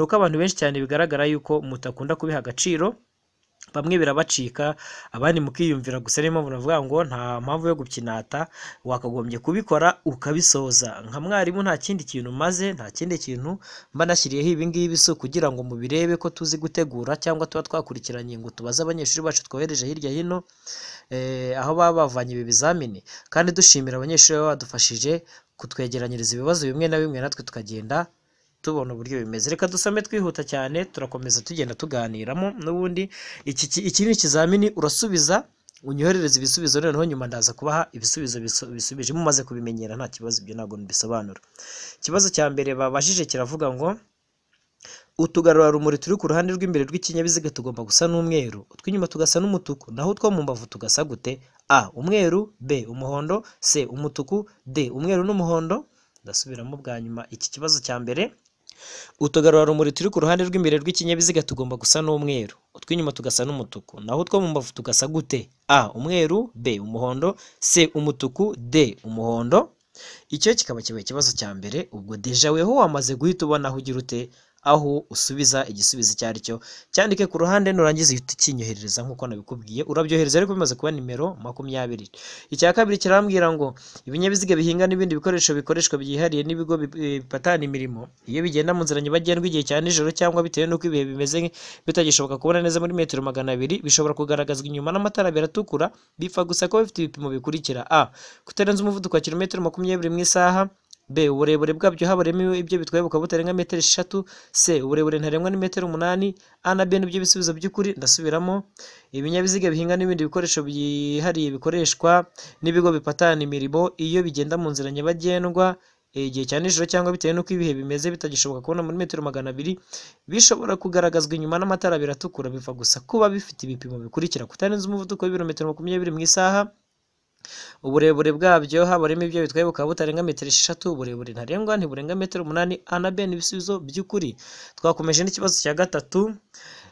ni uko abantu benshi cyane bigaragara yuko mutakunda kubiha agaciro bamwe birabacika abandi mukiyumvira gusa niyo mpamvu navuga ngo nta mpamvu yo gukinata wakagombye kubikora ukabisoza. Nka mwarimu nta kindi kintu maze nta kindi kintu mba nashyiriyeho ibi ngibi so kugira ngo mubirebe ko tuzi gutegura cyangwa tuba twakurikiranye ngo tubaze abanyeshuri bacu twohereje hirya hino eh, aho baba bavanye ibi bizamini. Kandi dushimira abanyeshuri baba badufashije kutwegeranyiriza ibibazo bimwe na bimwe natwe tukagenda tubona uburyo bimeze. Reka dusome twihuta cyane turakomeza tugenda tuganiramo n'ubundi. Iki ki- iki ni ikizamini urasubiza unyoherereza ibisubizo noneho nyuma ndaza kubaha ibisubizo bisu- bisubije. Mumaze kubimenyera nta kibazo ibyo ntabwo mbisobanura. Ikibazo cya mbere babajije kiravuga ngo utugarurarumuri turi ku ruhande rw'imbere rw'ikinyabiziga tugomba gusa n'umweru. Utw'inyuma tugasa n'umutuku. Naho utwo mu mbavu tugasa gute? A umweru. B umuhondo. C umutuku. D umweru n'umuhondo. Ndasubiramo bwa nyuma. Iki kibazo cya mbere utugarurarumuri turi ku ruhande rw'imbere rw'ikinyabiziga tugomba gusa n'umweru. Utw'inyuma tugasa n'umutuku. Naho utwo mu mbavu tugasa gute? A umweru b umuhondo c umutuku d umuhondo. Icyo kikaba kibaye ikibazo cya mbere ubwo deja weho wamaze guhita ubona aho ugira ute? Aho usubiza igisubizo icyo ari cyo cyandike ku ruhande nurangiza uhita ukinyoherereza nk'uko nabikubwiye. Urabyohereza ariko bimaze kuba nimero makumyabiri. Icya kabiri kirambwira ngo ibinyabiziga bihinga n'ibindi bikoresho bikoreshwa byihariye n'ibigo bi- eh, bipatana imirimo. Iyo bigenda mu nzira nyabagendwa igihe cya nijoro cyangwa bitewe n'uko ibihe bimeze bitagishoboka kubona neza muri metero magana abiri bishobora kugaragazwa inyuma n'amatara abiri atukura bipfa gusa kuba bifite ibipimo bikurikira. A. Kutarenza umuvuduko wa kilometero makumyabiri mu isaha. B uburebure bwabyo habaremo ibyo bitwaye bukaba butarenga metero eshatu c uburebure ntarengwa ni metero umunani a na b ni byo bisubizo by'ukuri ndasubiramo. Ibinyabiziga bihinga n'ibindi bikoresho byihariye bikoreshwa n'ibigo bipatana imirimo iyo bigenda mu nzira nyabagendwa eh, igihe cya nijoro cyangwa bitewe n'uko ibihe bimeze bitagishoboka kubona muri metero magana abiri bishobora kugaragazwa inyuma n'amatara abiri atukura biva gusa kuba bifite ibipimo bikurikira. Kutarenza umuvuduko w'ibirometero makumyabiri mu isaha uburebure bwabyo habarimo ibyo bitwaye bukaba butarenga metero esheshatu uburebure ntarengwa ntiburenga metero umunani a na b ni ibisubizo by'ukuri. Twakomeje n'ikibazo cya gatatu.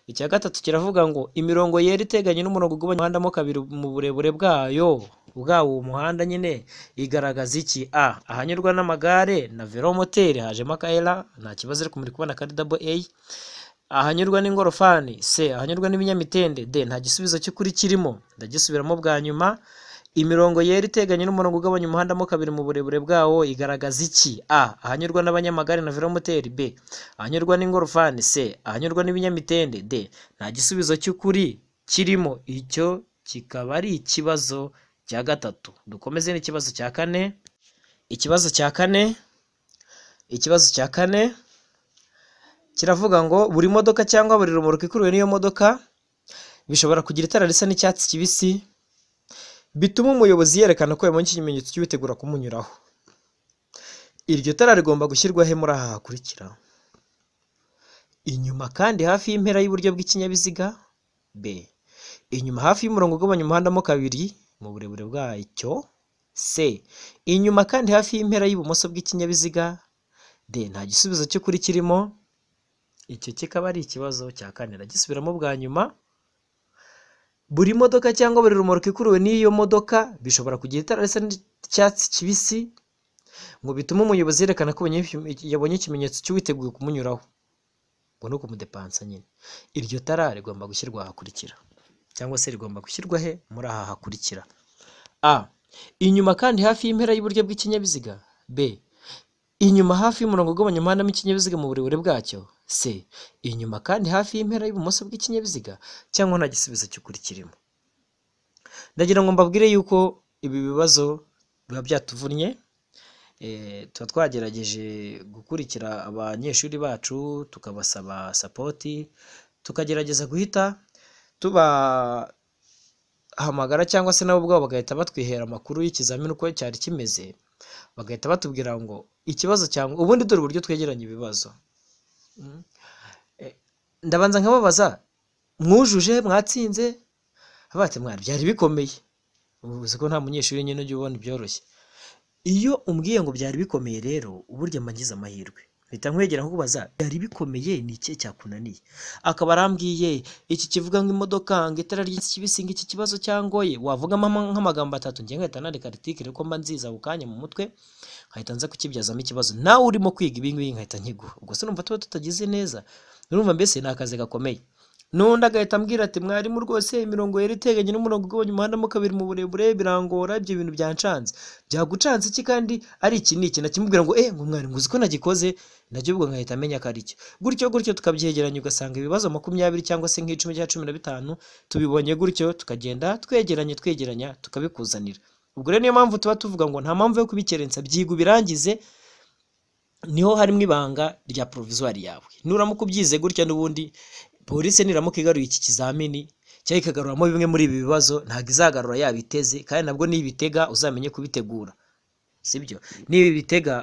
Icya gatatu kiravuga ngo imirongo yera iteganye n'umurongo ugabanya umuhanda mo kabiri mu burebure bwayo. Bwawo uwo muhanda nyine igaragaza iki? A ahanyurwa n'amagare na velomoteri hajemo akayera nta kibazo ariko muri kubona kari dabo a. Ahanyurwa n'ingorofani c ahanyurwa n'ibinyamitende d nta gisubizo cy'ukuri kirimo. Ndagisubiramo bwa nyuma. Imirongo yera iteganye n'umurongo ugabanya umuhanda mo kabiri mu burebure bwawo igaragaza iki? A. Ahanyurwa n'abanyamagare na velomoteri. B. Ahanyurwa n'ingorofani. C. Ahanyurwa n'ibinyamitende. D. Nta gisubizo cy'ukuri kirimo. Icyo kikaba ari ikibazo cya gatatu. Dukomeze n'ikibazo cya kane. Ikibazo cya kane. Ikibazo cya kane. Kiravuga ngo buri modoka cyangwa buri rumuri ikuriwe n'iyo modoka bishobora kugira itara risa n'icyatsi kibisi. Bituma umuyobozi yerekana ko yabonye ikimenyetso cy'uwitegura kumunyuraho. Iryo tara rigomba gushyirwaho muri aha hakurikira. Inyuma kandi hafi y'impera y'iburyo bw'ikinyabiziga b. Inyuma hafi y'umurongo ugabanya umuhanda mo kabiri mu burebure bwacyo c. Inyuma kandi hafi y'impera y'ibumoso bw'ikinyabiziga d. Nta gisubizo cy'ukuri kirimo. Icyo kikaba ari ikibazo cya kane. Ndagisubiramo bwa nyuma. Buri modoka cyangwa buri rumuri ikuriwe n'iyo modoka bishobora kugira itara risa n'icyatsi kibisi ngo bitume umuyobozi yerekana ko yabonye ikimenyetso cy'uwiteguye kumunyuraho. Ngo ni ukumudepansa nyine. Iryo tara rigomba gushyirwa ahakurikira cyangwa se rigomba gushyirwa he? Muri aha hakurikira. A. Inyuma kandi hafi y'impera y'iburyo bw'ikinyabiziga. B. Inyuma hafi y'umurongo ugabanya umuhanda w'ikinyabiziga mu burebure bwacyo. C inyuma kandi hafi y'impera y'ibumoso bw'ikinyabiziga cyangwa nta gisubizo cy'ukuri kirimo ndagira ngo mbabwire yuko ibi bibazo biba byatuvunnye tuba twagerageje gukurikira abanyeshuri bacu tukabasaba sapoti tukagerageza guhita tubahamagara cyangwa se nabo ubwabo bagahita batwihera amakuru y'ikizamini uko cyari kimeze bagahita batubwira ngo ikibazo cyangwa ubundi dore uburyo twegeranya ibibazo. Ndabanza nkababaza mwujuje mwatsinze? Bati mwari byari bikomeye. Uzi ko nta munyeshuri nyine ujya ubona ibyoroshye iyo umbwiye ngo byari bikomeye rero uburyo mba amahirwe. Mpita nkwegera nkubaza byari bikomeye? Ni ikihe cyakunaniye? Akaba arambwiye iki kivuga ngo imodoka ngo itara ry'iki kibisi ngo iki kibazo cyangoye. Wavugamo ama- nk'amagambo atatu njye nkahita nandika article ko mba nziza ako kanya mu mutwe. Nkahita nza kukibyazamo ikibazo. Nawe urimo kwiga ibi ngibi nkahita nkiguha ubwo se numva tuba tutagize neza? Urumva mbese ni akazi gakomeye. N'undi agahita ambwira ati mwarimu rwose imirongo yari iteganye n'umurongo ugabanya umuhanda mo kabiri mu burebure birangora ibyo bintu byancanze. Byagucanze iki kandi? Ari iki ni iki? Nakimubwira ngo eh ngo mwarimu uzi ko nagikoze? Nacyo ubwo nkahita amenya ko ari cyo gutyo gutyo tukabyegeranya ugasanga ibibazo makumyabiri cyangwa se nk'icumi cyangwa cumi na bitanu tubibonye gutyo tukagenda twegeranye twegeranya tukabikuzanira. Ubwo rero niyo mpamvu tuba tuvuga ngo nta mpamvu yo kubikerensa byiga ubirangize ni ho harimo ibanga rya porovizuwari yawe. Nuramuka ubyize gutya n'ubundi polisi niramuka igaruye iki kizamini cyangwa ikagaruramo bimwe muri ibi bibazo ntabwo izagarura yabiteze kandi nabwo nibitega uzamenye kubitegura. Sibyo niba bitega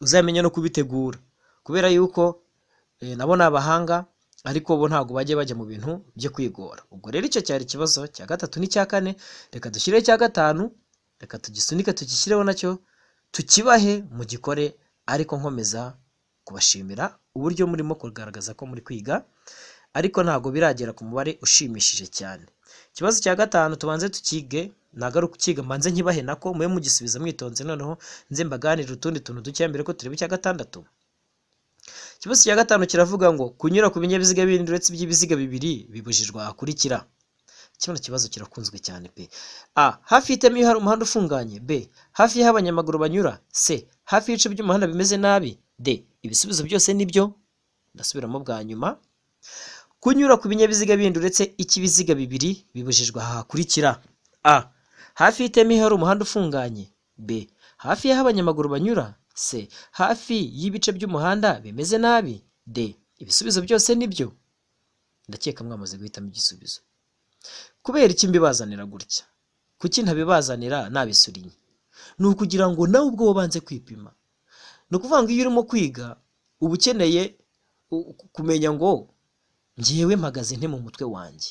uzamenye no kubitegura. Kubera yuko eh, nabo ni abahanga ariko bo ntabwo bajya bajya mu bintu byo kwigora. Ubwo rero icyo cyari ikibazo cya gatatu n'icya kane reka dushyireho icya gatanu reka tugisunike tugishyireho na cyo tukibahe mu gikore ariko nkomeza kubashimira uburyo murimo kugaragaza ko muri kwiga ariko ntabwo biragera ku mubare ushimishije cyane. Ikibazo cya gatanu tubanze tukige nagaruka ukiga mbanze nkibahe nako mube mugisubiza mwitonze noneho nze mbaganire utundi tuntu dukeya mbere ko tureba icya gatandatu. Ikibazo cya gatanu kiravuga ngo kunyura ku binyabiziga bindi uretse iby'ibiziga bibiri bibujijwe ahakurikira. Kino kibazo kirakunzwe cyane pe. A hafi y'iteme hari umuhanda ufunganye. B hafi y'aho abanyamaguru banyura. C hafi y'ibice by'umuhanda bimeze nabi. D ibisubizo byose ni byo ndasubiramo bwa nyuma. Kunyura ku binyabiziga bindi uretse icy'ibiziga bibiri bibujijwe aha hakurikira. A hafi y'iteme hari umuhanda ufunganye. B hafi y'aho abanyamaguru banyura. C hafi y'ibice by'umuhanda bimeze nabi. D ibisubizo byose ni byo ndakeka mwamaze guhitamo igisubizo. Kubera iki mbibazanira gutya? Kuki ntabibazanira? Nabisuriye. Ni ukugira ngo nawe ubwo wabanze kwipima. Ni ukuvuga ngo iyo urimo kwiga uba ukeneye kumenya ngo ngewe mpagaze nte mu mutwe wanjye?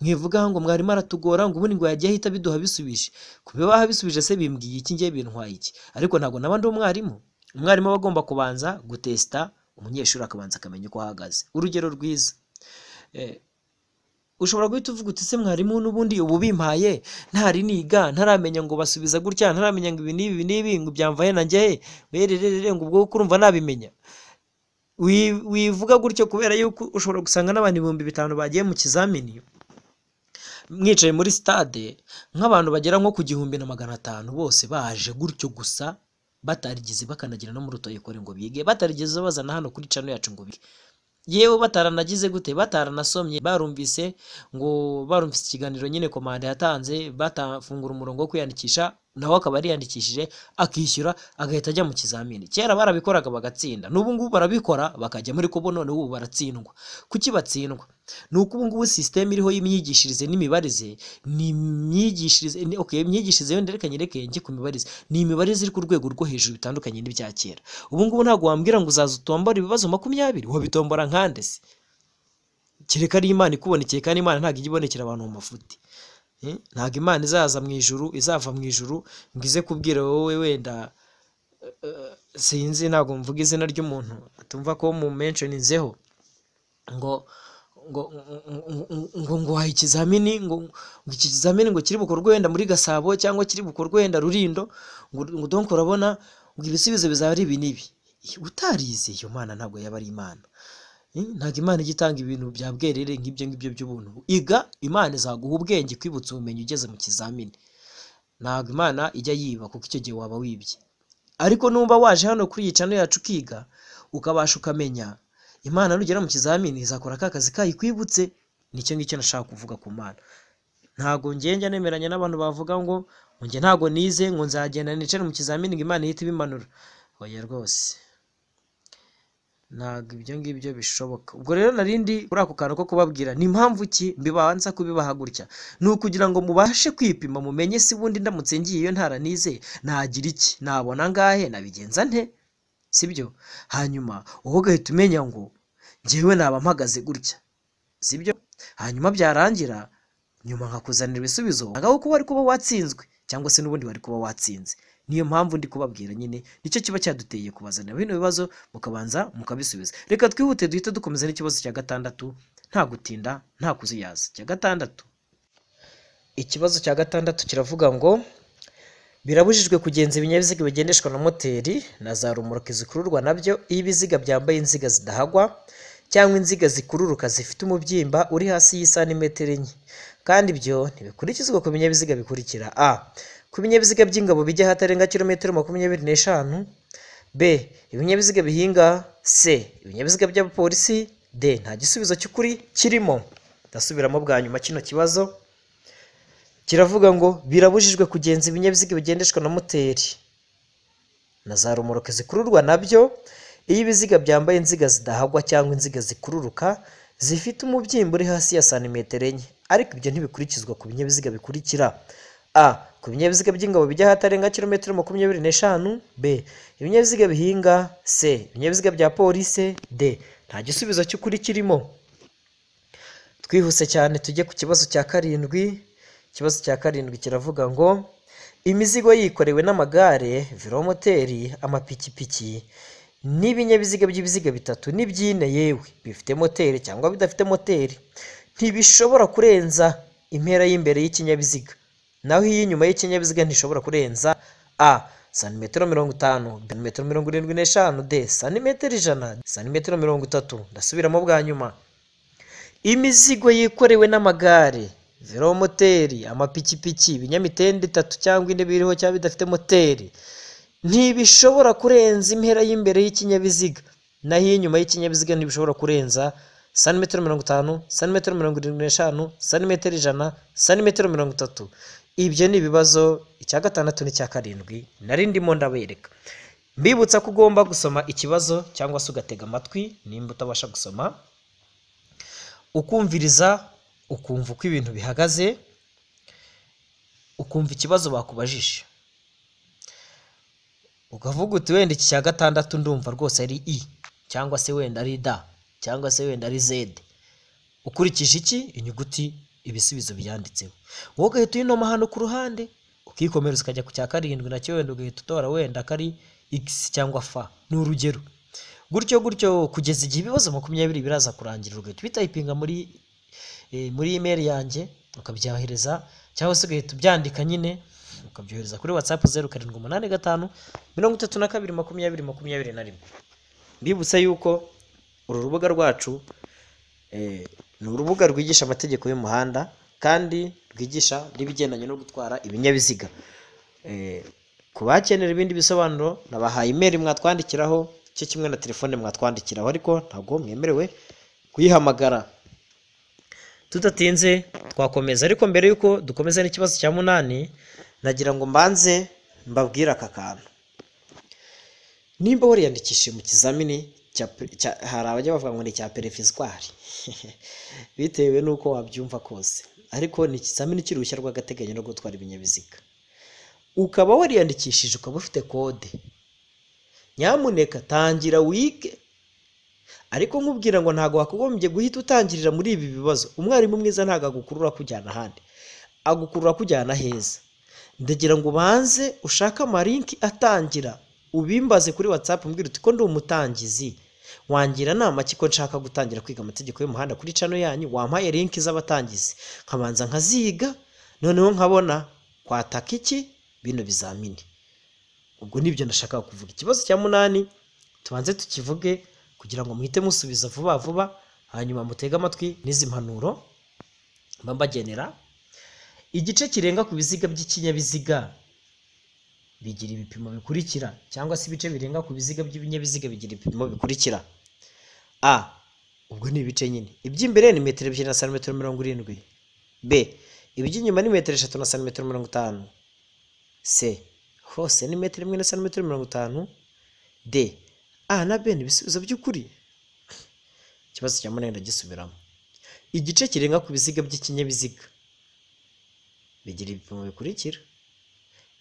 Mwivuga ngo mwarimu aratugora ngo ubundi ngo yagiye ahita biduha bisubije kubibaha bisubije se bimbwiye iki? Ngewe bintwaye iki? Ariko ntabwo naba ndi umwarimu. Umwarimu aba agomba kubanza gutesita umunyeshuri akabanza akamenya uko ahagaze. Urugero rwiza. Eh, ushobora guhita uvuga uti se mwarimu n'ubundi ubu bimpaye? Ntari niga ntaramenya ngo basubiza gutya ntaramenya ngo ibi n'ibi ibi n'ibi ngo byamvaye na njye bererere ngo ubwo kurumva nabimenya. Wi- wivuga gutyo kubera yuko ushobora gusanga n'abantu ibihumbi bitanu bagiye mu kizamini? Mwicaye muri stade nk'abantu bagera nko ku gihumbi na magana atanu bose baje gutyo gusa batarigeze bakanagira no muri utoyikore ngo bige batarigeze bazana hano kuri cano yacu ngo bige. Yewe bataranagize gute? Bataranasomye barumvise ngo barumvise ikiganiro nyine komanda yatanze batafungura umurongo wo kwiyandikisha nawe akaba yariyandikishije akishyura agahita ajya mu kizamini. Kera barabikoraga bagatsinda n'ubu ngubu barabikora bakajya muri kubo none ubu baratsindwa. Kuki batsindwa? Ni uko ubu ngubu sisiteme iriho y'imyigishirize n'imibarize ni imyigishirize imyigishirize yo ndereka nyereke njye ku mibarize. Ni imibarize iri ku rwego rwo hejuru bitandukanye n'ibya kera. Ubu ngubu ntabwo wambwira ngo uzaza utombora ibibazo makumyabiri? Wabitombora nkande se? Kereka ari imana ikubonekeye kandi imana ntabwo ijya ibonekera abantu mu mafuti. Eh, ntabwo imana izaza mu ijuru izava mu ijuru ngo ize kubwira wowe wenda eh, sinzi ntabwo mvuga izina ry'umuntu tumva ko mu mentioninzeho ngo ngo ngo ngo ngo waha ikizamini ngo iki kizamini ngo kiri bukorwe wenda muri Gasabo cyangwa kiri bukorwe wenda Rurindo ngo donc urabona ngo ibisubizo bizaba ari ibi n'ibi utarize iyo mana ntabwo yaba ari imana. Eh, ntabwo imana ijya itanga ibintu bya bwerere nk'ibyo ngibyo by'ubuntu. Iga imana izaguha ubwenge kwibutsa ubumenyi ugeze mu kizamini. Ntabwo imana ijya yiba kuko icyo gihe waba wibye. Ariko numva waje hano kuri iyi cano yacu ukiga ukabasha ukamenya imana nugera mu kizamini izakora ka kazi kayo ikwibutse ni cyo ngicyo nashaka kuvuga ku mana. Ntabwo njya nemeranya n'abantu bavuga ngo njye ntabwo nize ngo nzagenda nicare mu kizamini ngo imana ihite ibimanura. Oya rwose. Ntabwo ibyo ngibyo bishoboka. Ubwo rero narindi kuri ako kantu ko kubabwira ni impamvu ki mbibanza kubibaha gutya ni ukugira ngo mubashe kwipima mumenye se ubundi ndamutse ngiye iyo ntaranize nagira iki? Nabona angahe nabigenza nte? Sibyo hanyuma wowe ugahita umenya ngo njyewe naba mpagaze gutya. Sibyo hanyuma byarangira nyuma nkakuzanira ibisubizo agaho ko wari kuba watsinzwe cyangwa se n'ubundi wari kuba watsinze. Niyo mpamvu ndi kubabwira nyine ni cyo kiba cyaduteye kubazanira bino bibazo mukabanza mukabisubiza. Reka twihute duhite dukomeza n'ikibazo cya gatandatu nta gutinda nta kuzuyaza cya gatandatu. Ikibazo cya gatandatu kiravuga ngo birabujijwe kugenza ibinyabiziga bigendeshwa na moteri na za rumoroke zikururwa na byo iyo ibiziga byambaye inziga zidahagwa cyangwa inziga zikururuka zifite umubyimba uri hasi y'isantimetero enye. Kandi ibyo ntibikurikizwa ku binyabiziga bikurikira a. Ku binyabiziga by'ingabo bijya ahatarenga kilometero makumyabiri n'eshanu. B. Ibinyabiziga bihinga. C. Ibinyabiziga by'abapolisi. D. Nta gisubizo cy'ukuri kirimo. Ndasubiramo bwa nyuma kino kibazo. Kiravuga ngo birabujijwe kugenza ibinyabiziga bigendeshwa na moteri. Na za rumoroke zikururwa na byo iyo ibiziga byambaye inziga zidahagwa cyangwa inziga zikururuka zifite umubyimba uri hasi ya santimetero enye. Ariko ibyo ntibikurikizwa ku binyabiziga bikurikira. A. Ku binyabiziga by'ingabo bijya ahatarenga kilometero makumyabiri n'eshanu. B. Ibinyabiziga bihinga. C. Ibinyabiziga bya polisi. D. Nta gisubizo cy'ukuri kirimo. Twihuse cyane tujye ku kibazo cya karindwi. Ikibazo cya karindwi kiravuga ngo imizigo yikorewe n'amagare velomoteri amapikipiki n'ibinyabiziga by'ibiziga bitatu n'ibyine yewe. Bifite moteri cyangwa bidafite moteri. Ntibishobora kurenza impera y'imbere y'ikinyabiziga. Naho iy'inyuma y'ikinyabiziga ntishobora kurenza a santimetero mirongo itanu santimetero mirongo irindwi n'eshanu d santimetero ijana santimetero mirongo itatu. Ndasubiramo bwa nyuma. Imizigo yikorewe n'amagare velomoteri amapikipiki ibinyamitende itatu cyangwa ine biriho cyangwa bidafite moteri. Ntibishobora kurenza impera y'imbere y'ikinyabiziga. Naho iy'inyuma y'ikinyabiziga ntibishobora kurenza santimetero mirongo itanu santimetero mirongo irindwi n'eshanu santimetero ijana santimetero mirongo itatu. Ibyo ni ibibazo icya gatandatu n'icya karindwi nari ndimo ndabereka. Mbibutsa ko ugomba gusoma ikibazo cyangwa se ugatega amatwi nimba utabasha gusoma. Ukumviriza ukumva uko ibintu bihagaze ukumva ikibazo bakubajije. Ukavuga uti wenda iki cya gatandatu ndumva rwose ari i cyangwa se wenda ari da cyangwa se wenda ari zede ukurikije iki? Inyuguti ibisubizo byanditseho. Wowe ugahita uyinoma hano ku ruhande ukikomereza ukajya ku cya karindwi na cyo wenda ugahita utora wenda ko ari x cyangwa f. Ni urugero. Gutyo gutyo kugeza igihe ibibazo makumyabiri biraza kurangira ugahita ubitayipinga muri muri imeri yanjye ukabyohereza cyangwa se ugahita ubyandika nyine ukabyohereza kuri watsapu zeru karindwi umunani gatanu mirongo itatu na kabiri makumyabiri makumyabiri na rimwe. Mbibutsa yuko uru rubuga rwacu ni urubuga rwigisha amategeko y'umuhanda kandi rwigisha n'ibigendanye no gutwara ibinyabiziga. Ku bakenera ibindi bisobanuro nabahaye imeri mwatwandikiraho cyo kimwe na telefone mwatwandikiraho ariko ntabwo mwemerewe kuyihamagara. Tudatinze twakomeza. Ariko mbere y'uko dukomeza n'ikibazo cya munani nagira ngo mbanze mbabwire aka kantu. Nimba wariyandikishije mu kizamini hari abajya bavuga ngo ni icya perefizwari. Bitewe n'uko wabyumva kose. Ariko ni ikizamini cy'uruhushya rw'agateganyo no gutwara ibinyabiziga. Ukaba wariyandikishije ukaba ufite kode. Nyamuneka tangira wige ariko nkubwira ngo ntabwo wakagombye guhita utangirira muri ibi bibazo. Umwarimu mwiza ntabwo agukurura akujyana ahandi. Agukurura akujyana heza ndagira ngo ubanze ushake amarinki atangira. Ubimbaze kuri watsapu mbwira uti ko ndi umutangizi? Wangira nama. Ki ko nshaka gutangira kwiga amategeko y'umuhanda kuri cano yanyu. Wampaye linki z'abatangizi. Nkabanza nkaziga noneho nkabona kwataka iki? Bino bizamini. Ubwo ni byo nashakaga kuvuga. Ikibazo cya munani tubanze tukivuge. Kugira ngo muhite musubiza vuba vuba hanyuma mutege amatwi n'izi mpanuro mba mbagenera igice kirenga ku biziga by'ikinyabiziga bigira ibipimo bikurikira cyangwa se ibice birenga ku biziga by'ibinyabiziga bigira ibipimo bikurikira. A ubwo ni ibice nyine. Iby'imbere ni metero ebyiri na santimetero mirongo irindwi. B iby'inyuma ni metero eshatu na santimetero mirongo itanu. C hose ni metero imwe na santimetero mirongo itanu. D a na b ni ibisubizo by'ukuri. Ikibazo cya munani ndagisubiramo igice kirenga ku biziga by'ikinyabiziga. Bigira ibipimo bikurikira.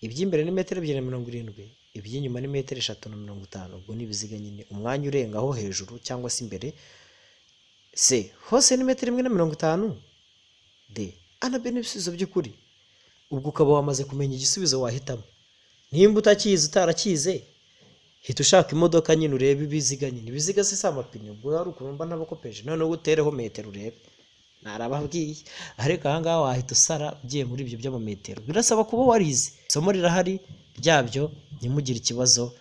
Iby'imbere ni metero ebyiri na mirongo irindwi iby'inyuma ni metero eshatu na mirongo itanu. Ubwo ni ibiziga nyine. Umwanya urengaho hejuru cyangwa se imbere c. Hose ni metero imwe na mirongo itanu. D. A na ni ibisubizo by'ukuri. Ubwo ukaba wamaze kumenya igisubizo wahitamo. Nimba utakizi utarakize. Hita ushaka imodoka nyine urebe ibiziga nyine. Ibiziga si amapine ubwo hari ukuntu mba nabakopeje noneho utereho metero urebe. Narababwiye. Ariko aha ngaha wahita usara ugiye muri ibyo by'amametero birasaba kuba warize. Isomo rirahari ryabyo ntimugire ikibazo.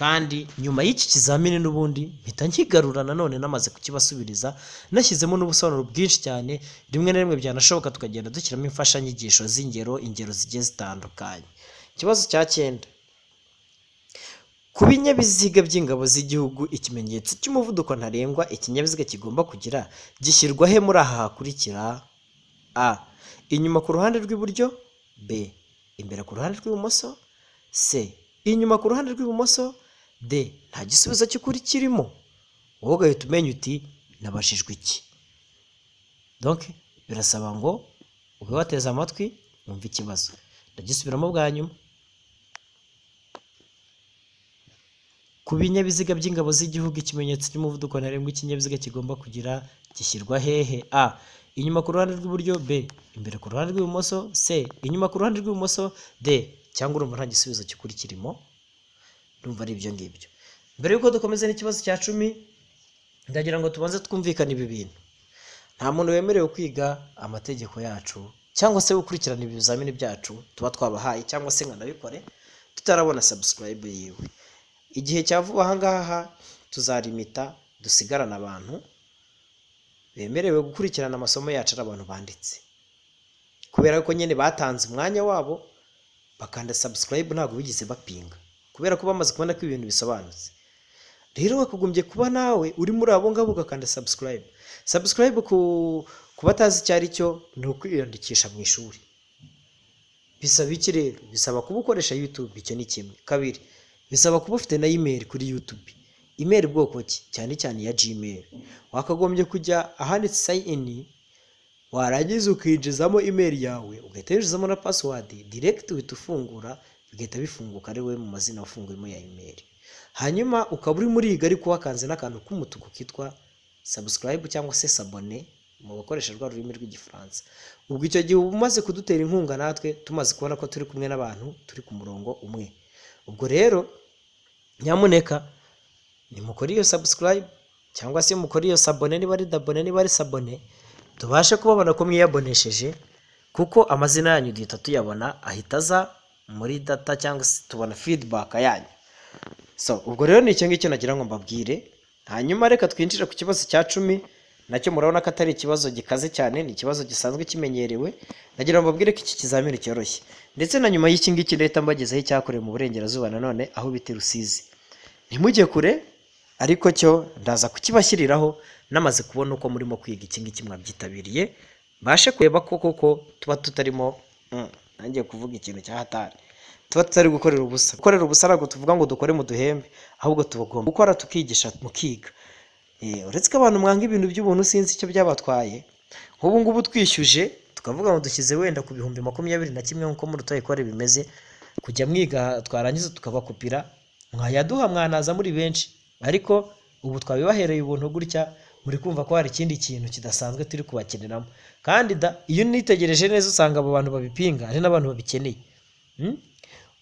Kandi nyuma y'iki kizamini n'ubundi mpita nkigarura nanone namaze kukibasubiriza nashyizemo n'ubusobanuro bwinshi cyane rimwe na rimwe byanashoboka tukagenda dushyiramo imfashanyigisho z'ingero ingero zigiye zitandukanye. Ikibazo cya cyenda. Ku binyabiziga by'ingabo z'igihugu ikimenyetso cy'umuvuduko ntarengwa ikinyabiziga kigomba kugira gishyirwa he muri aha hakurikira a. Inyuma ku ruhande rw'iburyo b. Imbere ku ruhande rw'ibumoso c. Inyuma ku ruhande rw'ibumoso d. Nta gisubizo cy'ukuri kirimo wowe ugahita umenya uti nabashijwe iki? Donc birasaba ngo ube wateze amatwi wumve ikibazo. Ndagisubiramo bwa nyuma. Ku binyabiziga by'ingabo z'igihugu ikimenyetso cy'umuvuduko ntarengwa ikinyabiziga kigomba kugira gishyirwa hehe? A. Inyuma ku ruhande rw'iburyo. B. Imbere ku ruhande rw'ibumoso. C. Inyuma ku ruhande rw'ibumoso. D. Cyangwa urumva nta gisubizo cy'ukuri kirimo ndumva ari ibyo ngibyo. Mbere y'uko dukomeza n'ikibazo cya cumi ndagira ngo tubanze twumvikane ibi bintu. Nta muntu wemerewe kwiga amategeko yacu cyangwa se gukurikirana ibizamini byacu tuba twabahaye cyangwa se ngo anabikore tutarabona subscribe yiwe. Igihe cya vuba aha ngaha tuzarimita dusigarana abantu bemerewe gukurikirana amasomo yacu ari abantu banditse. Kubera ko nyine batanze umwanya wabo bakanda subscribe ntabwo bigeze bapinga. Kubera ko bamaze kubona ko ibintu bisobanutse. Rero wakagombye kuba nawe uri muri abo ngabo ugakanda subscribe. Subscribe ku batazi icyo ari cyo ni ukwiyandikisha mu ishuri. Bisaba iki rero? Bisaba kuba ukoresha youtube icyo ni kimwe. Kabiri bisaba kuba ufite na email kuri youtube. Email bwoko ki? Cyane cyane ya gmail. Wakagombye kujya ahanditse sign in warangiza ukinjizamo email yawe ugahita winjizamo na password direct uhita ufungura bigahita bifunguka ari wowe mu mazina wafunguyemo ya email. Hanyuma ukaba uri muriga ariko wakanze n'akantu k'umutuku kitwa subscribe cyangwa se sabone mu bakoresha rwa rurimi rw'igifaransa. Ubwo icyo gihe uba umaze kudutera inkunga natwe tumaze kubona ko turi kumwe n'abantu turi ku murongo umwe. Ubwo rero nyamuneka nimukore iyo subscribe cyangwa se mukore iyo sabone niba ari dabone niba ari sabone tubashe kubabona ko mwiyabonesheje kuko amazina yanyu duhita tuyabona ahita aza muri data cyangwa se tubona feedback yanyu. So ubwo rero ni icyo ngicyo nagira ngo mbabwire hanyuma reka twinjire ku kibazo cya cumi na cyo murabona ko atari ikibazo gikaze cyane ni ikibazo gisanzwe kimenyerewe nagira ngo mbabwire ko iki kizamini cyoroshye. Ndetse na nyuma y'iki ngiki leta mbagezeho icyakorewe mu burengerazuba nanone aho bita rusizi. Ntimujye kure ariko cyo ndaza kukibashyiriraho namaze kubona uko murimo kwiga. Iki ngiki mwabyitabiriye mbashe kureba ko koko tuba tutarimo mm, nangiye kuvuga ikintu cya hatari. Tuba tutari gukorera ubusa. Gukorera ubusa ntabwo tuvuga ngo dukore mu duhembe ahubwo tugomba gukora tukigisha mukiga Eh, uretse ko abantu mwanga ibintu by'ubuntu sinzi icyo byabatwaye. Nk'ubu ngubu twishyuje tukavuga ngo dushyize wenda ku bihumbi makumyabiri na kimwe nk'uko muri kore bimeze kujya mwiga twarangiza tukabakupira mwayaduha mwanaza muri benshi. Ariko ubu twabibahereye ubuntu gutya muri kumva ko hari ikindi kintu kidasanzwe turi kubakeneramo kandi da iyo nitegereje neza usanga abo bantu babipinga hari n'abantu babikeneye. Hmm?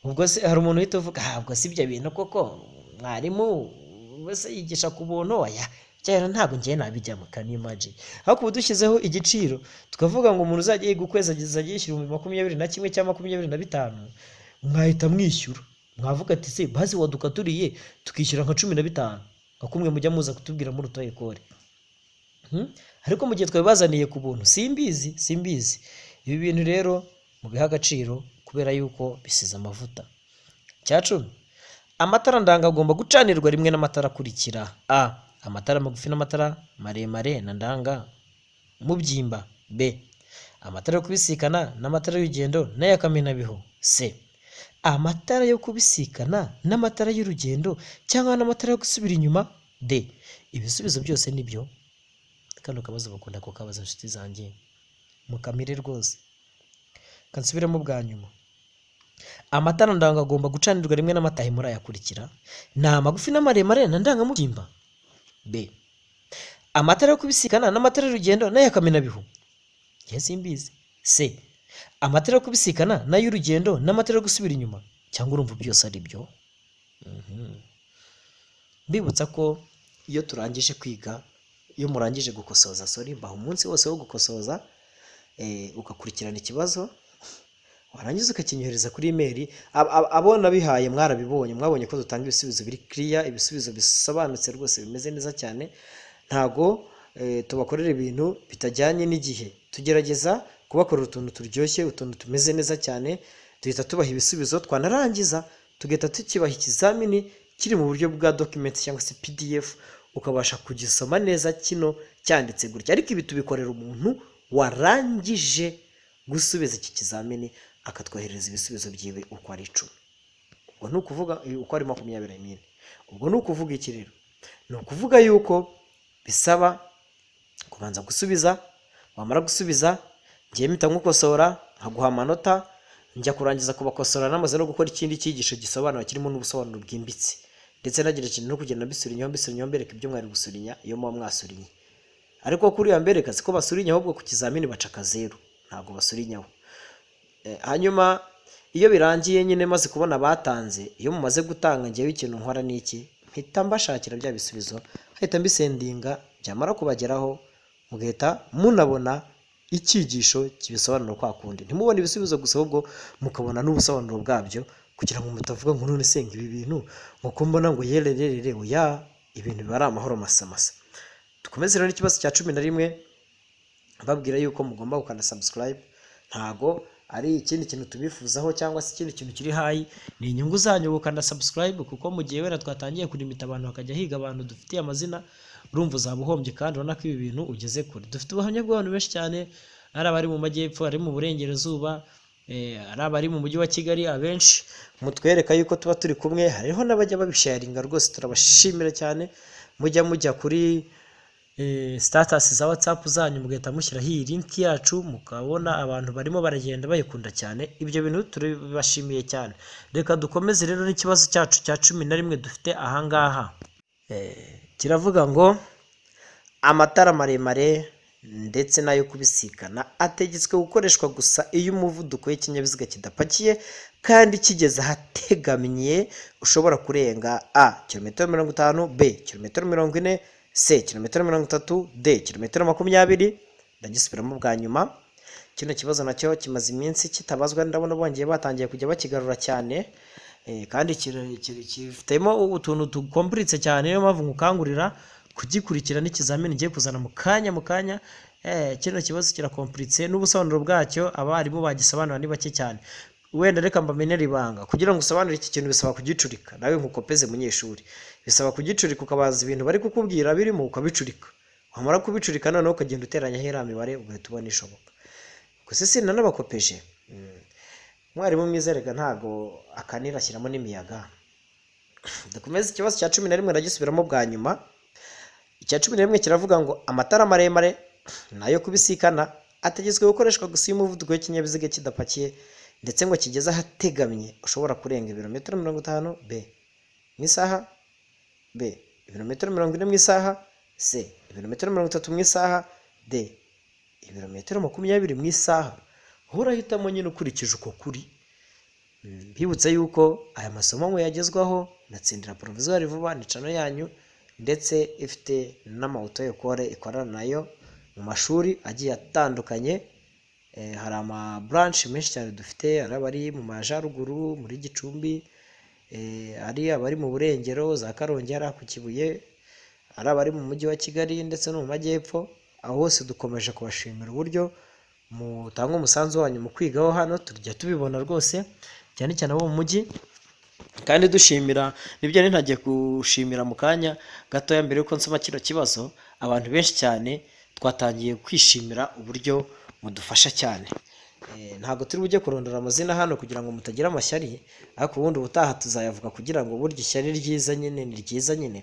ubwo se hari umuntu uhita uvuga ntabwo si ibyo bintu koko mwarimu wese yigisha ku buntu oya cyane ntabwo ngiye nabijyamo can you imagine ariko ubu dushyizeho igiciro tukavuga ngo umuntu uzajya yiga ukwezi azajya yishyura ibihumbi makumyabiri na kimwe cyangwa makumyabiri na bitanu mwahita mwishyura. Mwavuga ati se bazi wadukaturiye tukishyura nka cumi na bitanu. Nka kumwe mujya muza kutubwira muri utoye kore Hmm? ariko mu gihe twabibazaniye ku buntu simbizi simbizi. Ibi bintu rero mubihe agaciro kubera yuko bisize amavuta. Cya cumi amatara ndanga agomba gucanirwa rimwe n'amatara akurikira. A amatara magufi n'amatara maremare na ndanga. Mubyimba. B amatara yo kubisikana n'amatara y'urugendo n'ay'akamenabihu. C amatara yo kubisikana n'amatara y'urugendo cyangwa n'amatara yo gusubira inyuma? D. Ibisubizo byose ni byo. Kano kabazo bakunda kukabaza inshuti zanjye. Mukamire rwose. Kansubiremo bwa nyuma. Amatara ndanga agomba gucanirwa rimwe n'amatahe muri ayakurikira ni amagufi n'amaremare na ndangamubyimba. B. Amatara yo kubisikana n'amatara y'urugendo n'ay'akamenabihu njye simbizi c. amatara yo kubisikana n'ay'urugendo n'amatara yo gusubira inyuma. Cyangwa urumva byose ari byo? Mhm. mbibutsa ko iyo turangije kwiga iyo murangije gukosoza sorry mbaha umunsi wose wo gukosoza eh, ugakurikirana ikibazo warangiza ukakinyohereza kuri imeri Ab- ab- abo nabihaye mwarabibonye mwabonye ko dutanga ibisubizo biri kiriya ibisubizo bisobanutse rwose bimeze neza cyane. Ntago eh, tubakorera ibintu bitajyanye n'igihe. Tugerageza kubakorera utuntu turyoshye utuntu tumeze neza cyane duhita tubaha ibisubizo twanarangiza tugahita tukibaha ikizamini kiri mu buryo bwa document cyangwa se pdf ukabasha kugisoma neza kino cyanditse gutya. Ariko ibi tubikorera umuntu warangije gusubiza iki kizamini akatwoherereza ibisubizo byiwe uko ari icumi. Ubwo ni ukuvuga uko ari makumyabiri n'ine ubwo ni ukuvuga iki rero? Ni ukuvuga yuko bisaba kubanza gusubiza wamara gusubiza ngiye mpita nkukosora nkaguha amanota njya kurangiza kubakosora namaze no gukora ikindi cyigisho gisobanura kirimo n'ubusobanuro bwimbitse. Ndetse nagira ikintu no kugenda mbisurinyaho mbisurinyaho mbereka ibyo mwari gusurinya iyo muba mwasurinye. Ariko kuri ya mbereka siko basurinya ahubwo ku kizamini baca akazeru. Ntabwo basurinyaho Eh, hanyuma iyo birangiye nyine maze kubona batanze iyo mumaze gutanga ngewe ikintu nkora ni iki mpita mbashakira bya bisubizo nkahita mbisendinga byamara kubageraho mugahita munabona icyigisho kibisobanura kwa kundi. Ntimubone ibisubizo gusa ahubwo mukabona n'ubusobanuro bwabyo kugira ngo mutavuga ngo none senga ibi bintu ngo ko mbona ngo yerererere oya ibintu biba ari amahoro masamasa dukomeze rero n'ikibazo cya cumi na rimwe babwira yuko mugomba gukanda subscribe. Ntago ari ikindi kintu tubifuzaho cyangwa se ikindi kintu kiri hayi ni inyungu zanyu gukanda subscribe kuko mu gihe wenda twatangiye kurimita abantu bakajya higa abantu dufitiye amazina urumva uzaba uhombye kandi urabona ko ibi bintu ugeze kure. Dufite ubuhamya bw'abantu benshi cyane ari abari mu majyepfo ari mu burengerazuba eh, ari abari mu mujyi wa kigali abenshi mutwereka yuko tuba turi kumwe hariho n'abajya babisharinga rwose turabashimira cyane mujya mujya kuri eh, status za whatsapp zanyu mugahita mushyiraho iyi link yacu mukabona abantu barimo baragenda bayikunda cyane. Ibyo bintu turabashimiye cyane. Reka dukomeze rero n'ikibazo cyacu cya cumi na rimwe dufite ahangaha Eh, kiravuga ngo amatara maremare ndetse n'ayo kubisikana ategetswe gukoreshwa gusa iyo umuvuduko w'ikinyabiziga kidapakiye kandi kigeze ahategamiye ushobora kurenga a kilometero mirongo itanu b kilometero mirongo ine c kilometero mirongo itatu d kilometero makumyabiri ndagisubiramo bwa nyuma. Kino kibazo na cyo kimaze iminsi kitabazwa ndabona bongeye batangiye kujya bakigarura cyane. Eh, kandi gifitemo utuntu dukompuritse cyane niyo mpamvu nkukangurira kugikurikira n'ikizamini ngiye kuzana mu kanya mu kanya. Eh, kino kibazo kirakompuritse n'ubusobanuro bwacyo abarimu bagisobanura ni bake cyane. Wenda reka mbamenere ibanga. Kugira ngo usobanure iki kintu bisaba kugicurika nawe nkukopeze munyeshuri. Bisaba kugicurika ukabaza ibintu bari kukubwira birimo ukabicurika. Wamara kubicurika noneho ukagenda uteranyaho iriya mibare ugahita ubona ishoboka. Gusa sinanabakopeje? Mm. umwarimu mwiza rega ntago akanira ashyiramo n'imiyaga. Dukomeze ikibazo cya cumi na rimwe ndagisubiramo bwa nyuma. Icya cumi na rimwe kiravuga ngo amatara maremare na yo kubisikana ategetswe gukoreshwa gusa iyo umuvuduko w'ikinyabiziga kidapakiye. Ndetse ngo kigeze ahategamye ushobora kurenga ibirometero mirongo itanu b. Mu isaha b. Ibirometero mirongo ine mu isaha c. Ibirometero mirongo itatu mu isaha d. Ibirometero makumyabiri mu isaha. Wowe urahitamo nyine ukurikije uko kuri. Mm, mbibutse yuko aya masomo muyagezwaho natsindira provisoire vuba ni cano yanyu ndetse ifite n'amawuto ekore ikorana na yo mu mashuri agiye atandukanye hari ama branch menshi cyane dufite hari abari mu majyaruguru muri gicumbi eh, hari abari mu burengero za karongi hariya ku kibuye hari abari mu mujyi wa kigali ndetse no mu majyepfo. Aho hose dukomeje kubashimira uburyo mutanga umusanzu wanyu mu kwigaho hano tujya tubibona rwose cyane cyane abo mu mujyi. Kandi dushimira ni byo rero ntagiye gushimira mu kanya gatoya mbere yuko nsoma kino kibazo abantu benshi cyane twatangiye kwishimira uburyo mudufasha cyane. Eh, ntabwo turi bujye kurondora amazina hano kugira ngo mutagira amashyari ariko ubundi ubutaha tuzayavuga kugira ngo burya ishyari ryiza nyine ni ryiza nyine.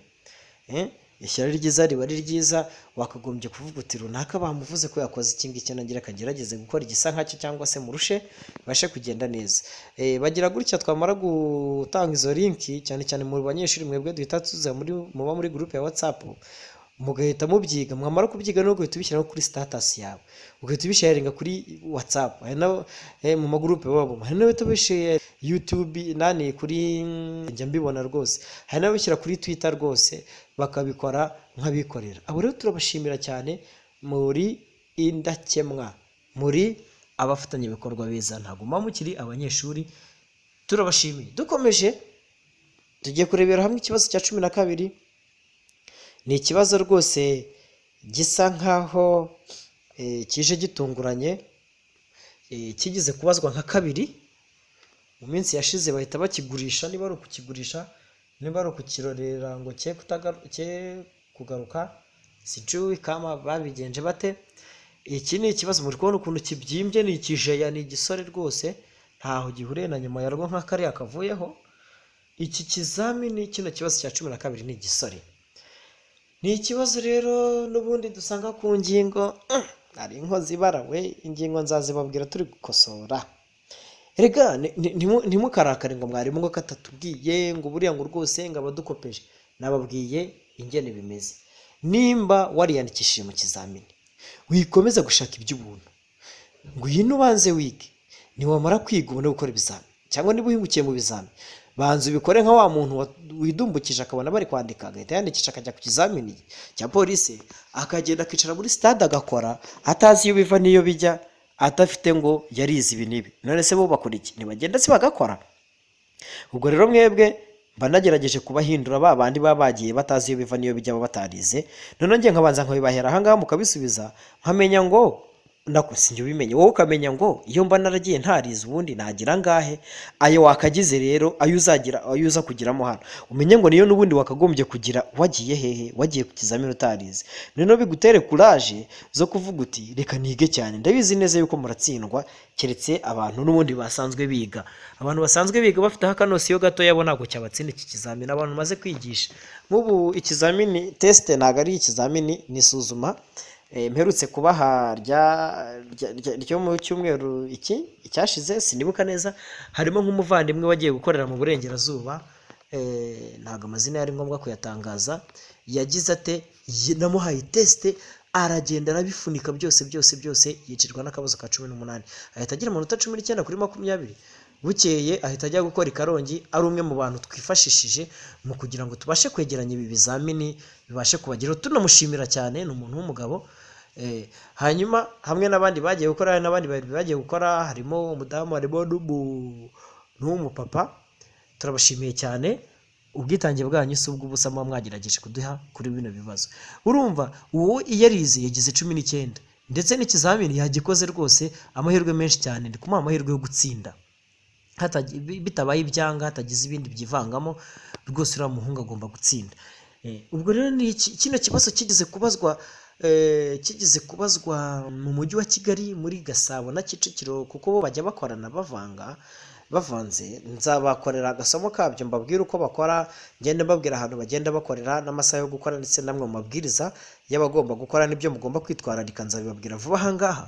Eh, ishyari ryiza riba ari ryiza wakagombye kuvuga uti runaka bamuvuze ko yakoze iki ngiki nagira akagerageze gukora igisa nkacyo cyangwa se murushe bibashe kugenda neza. Eh, bagira gutya twamara gutanga izo linki cyane cyane mu banyeshuri mwebwe duhita tuza muba muri groupe ya whatsapp mugahita mubyiga mwamara kubyiga no ugahita ubishyira kuri status yawe. Ugahita ubisharinga kuri n'abo eh, mu magurupe babamo hari n'abahita babishare youtube nani kuri njya mbibona rwose. Hari n'ababishyira kuri twitter rwose bakabikora nk'abikorera. Abo rero turabashimira cyane muri indakemwa muri abafatanyabikorwa beza. Ntabwo muba mukiri abanyeshuri turabashimiye. Dukomeje tugiye kurebera hamwe ikibazo cya cumi na kabiri. Ni ikibazo rwose gisa nkaho eh, kije gitunguranye eh, kigeze kubazwa nka kabiri mu minsi yashize bahita bakigurisha niba ari ukukigurisha niba ari ukukirorera ngo cye kugaruka sicuwi kama babigenje bate. Iki ni ikibazo muri kubona ukuntu kibyimbye ni ikijeya ni igisore rwose ntaho gihuriye na nyuma yarwo nka kariya kavuyeho. Iki kizamini kino kibazo cya cumi na kabiri ni igisore. Ni ikibazo rero n'ubundi dusanga ku ngingo mm, hari inkozi ibara we ingingo nzazibabwira turi gukosora. Ntimu- ntimukarakare ngo mwarimu ngo katatubwiye ngo buriya ngo rwose ngo abadukopeje. Nababwiye ingene bimeze. Nimba wariyandikishije mu kizamini wikomeza gushaka iby'ubuntu. Ngo uyine ubanze wige. Niwamara kwiga ubone gukora ibizami cyangwa niba uhingukiye mu bizami banza ubikore nka wa muntu widumbukije akabona bari kwandika agahita yandikisha akajya ku kizamini cya polisi akagenda akicara muri stade agakora atazi iyo biva n'iyo bijya adafite ngo yarize ibi n'ibi. None se bo bakora iki ntibagenda se bagakora? Ubwo rero mwebwe mba nagerageje kubahindura ba bandi baba bagiye batazi iyo biva n'iyo bijya batarize noneho njye nkabanza nkabibahera ahangaha mukabisubiza nkamenya ngo nako sinjye ubimenye. Wowe ukamenya ngo iyo mba naragiye ntarize ubundi nagira angahe ayo wakagize rero ayo uzagira ayo uza kugiramo hano. Umenye ngo niyo n'ubundi wakagombye kugira wagiye hehe? Wagiye ku kizamini utarize. Noneho bigutere kuraje zo kuvuga uti reka nige cyane. Ndabizi neza yuko muratsindwa keretse abantu n'ubundi basanzwe biga. Abantu basanzwe biga bafite akanosiyo gatoya bo ntabwo cyabatsinda iki kizamini. Abantu bamaze kwigisha. Nk'ubu ikizamini tesite ntabwo ari ikizamini ni isuzuma. Mperutse kubaha ryo mu cyumweru iki? Icyashize? Sinibuka neza. Harimo nk'umuvandimwe wagiye gukorera mu burengerazuba. Eh, ntabwo amazina yari ngombwa kuyatangaza. Yagize ate? "Ye- namuhaye tesite aragenda arabifunika byose byose byose yicirwa n'akabazo ka cumi n'umunani. Ahita agira amanota cumi n'icyenda kuri makumyabiri. Bukeye ahita ajya gukora i karongi ari umwe mu bantu twifashishije mu kugira ngo tubashe kwegeranya ibi bizamini bibashe kubageraho tunamushimira cyane ni umuntu w'umugabo. Eh, hanyuma hamwe n'abandi bagiye gukora n'abandi bagiye gukora harimo umudamu harimo n'umu- n'umupapa turabashimiye cyane ubwitange bwanyu si ubw'ubusa muba mwagerageje kuduha kuri bino bibazo. Urumva uwo iyo yarize yagize cumi n'icyenda ndetse n'ikizamini yagikoze rwose amahirwe menshi cyane ndi kumuha amahirwe yo gutsinda. Bitabaye ibyanga hatagize ibindi byivangamo rwose uriya muhungu agomba gutsinda. Eh, ubwo rero ni kino kibazo kigeze kubazwa eh, kigeze kubazwa mu mujyi wa kigali muri gasabo na kicukiro kuko bo bajya bakorana bavanga bavanze. Nzabakorera agasomo kabyo mbabwire uko bakora ngende mbabwira ahantu bagenda bakorera n'amasaha yo gukora ndetse n'amwe mu mabwiriza y'abagomba gukora n'ibyo mugomba kwitwararika nzabibabwira vuba aha ngaha.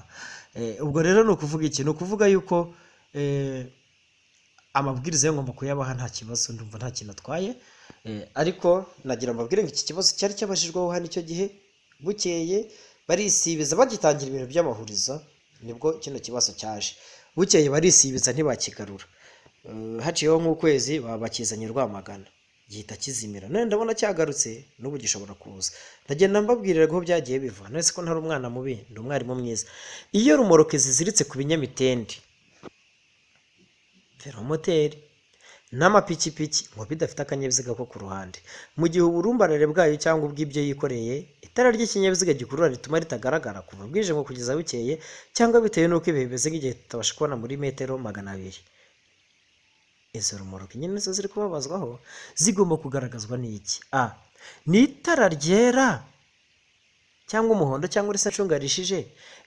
Eh, ubwo rero ni ukuvuga iki? Ni ukuvuga yuko amabwiriza yo ngomba kuyabaha nta kibazo ndumva nta kintu atwaye. Eh, ariko nagira mbabwire ngo iki kibazo cyari cyabajijweho hano icyo gihe bukeye barisibiza bagitangira ibintu by'amahurizo ni bwo kino kibazo cyaje. Bukeye barisibiza ntibakigarura. Eh, haciyeho nk'ukwezi bakizanye rwamagana. Gihita kizimira. None ndabona cyagarutse n'ubu gishobora kuza. Ndagenda mbabwirira aho byagiye biva. None ko ntari umwana mubi ndi umwarimu mwiza. Iyo rumoroke ziziritse ku binyamitende velomoteri n'amapikipiki ngo bidafite akanyabiziga ko ku ruhande. Mu gihe uburumbarare bwayo cyangwa ubw'ibyo yikoreye itara ry'ikinyabiziga gikurura rituma ritagaragara kuva bwije ngo kugeza bukeye cyangwa bitewe n'uko ibihe bimeze nk'igihe tutabasha kubona muri metero magana abiri. Izo rumoroke nyine zo ziri kubabazwaho zigomba kugaragazwa n'iki? A. Ni itara ryera cyangwa umuhondo cyangwa risa ncungarishije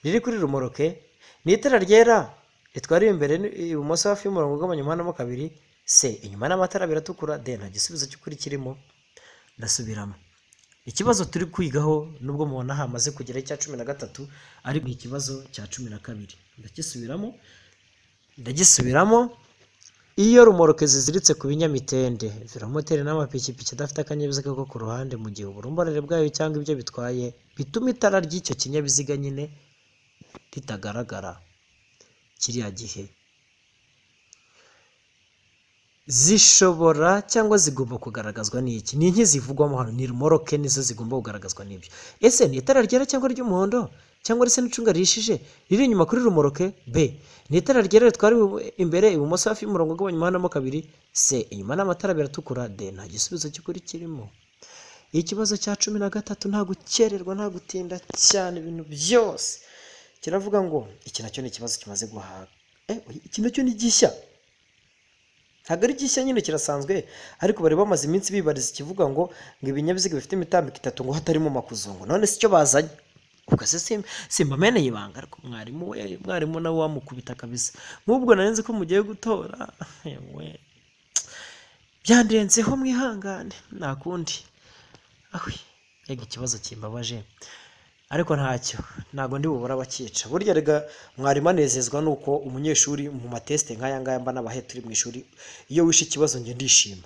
riri kuri rumoroke. Ni itara ryera. Ritwara imbere ibumoso hafi y'umurongo ugabanya umuhanda kabiri se inyuma n'amatara biratukura de nta gisubizo cy'ukuri kirimo. Ndasubiramo. Ikibazo turi kwigaho nubwo mubona hamaze kugera icya cumi na gatatu ariko ikibazo cya cumi na kabiri. Ndagisubiramo ndagisubiramo iyo rumoroke ziziritse ku binyamitende. Velomoteri n'amapikipiki adafite akanyabiziga ko ku ruhande mu gihe uburumbarare bwayo cyangwa ibyo bitwaye bituma itara ry'icyo kinyabiziga nyine ritagaragara. Kiriya gihe. Zishobora cyangwa zigomba kugaragazwa n'iki? Ni iki zivugwamo hano. Ni rumoroke nizo zigomba kugaragazwa n'ibyo. Ese ni itara ryera cyangwa ry'umuhondo? Cyangwa risa n'icunga rihishije? Riri inyuma kuri rumoroke? B. Ni itara ryera ritwara imbere ibumoso hafi y'umurongo ugabanya umuhanda mo kabiri c. Inyuma ni amatara abiri atukura? D. Nta gisubizo cy'ukuri kirimo. Ikibazo cya cumi na gatatu nta gukererwa nta gutinda cyane ibintu byose. Kiravuga ngo iki na cyo ni ikibazo kimaze guhaga eh, iki na cyo ni gishya? Ntabwo ari gishya nyine kirasanzwe. Ariko bari bamaze iminsi bibariza ikivuga ngo ngo ibinyabiziga bifite imitambiko itatu ngo hatarimo makuzungu. None si cyo bazanye. Ubwo se sim- simbameneye ibanga? Ariko mwarimu we mwarimu nawe wamukubita kabisa. Nk'ubwo nari nzi ko mugiye gutora. Byandenzeho mwihangane. Nta kundi. Ikibazo kimbabaje. Ariko ntacyo ntabwo ndi bubura abakica. Burya rega mwarimu anezezwa nuko umunyeshuri mu matesite nk'aya ngaya mba n'abahe turi mu ishuri iyo wishe ikibazo njye ndishima.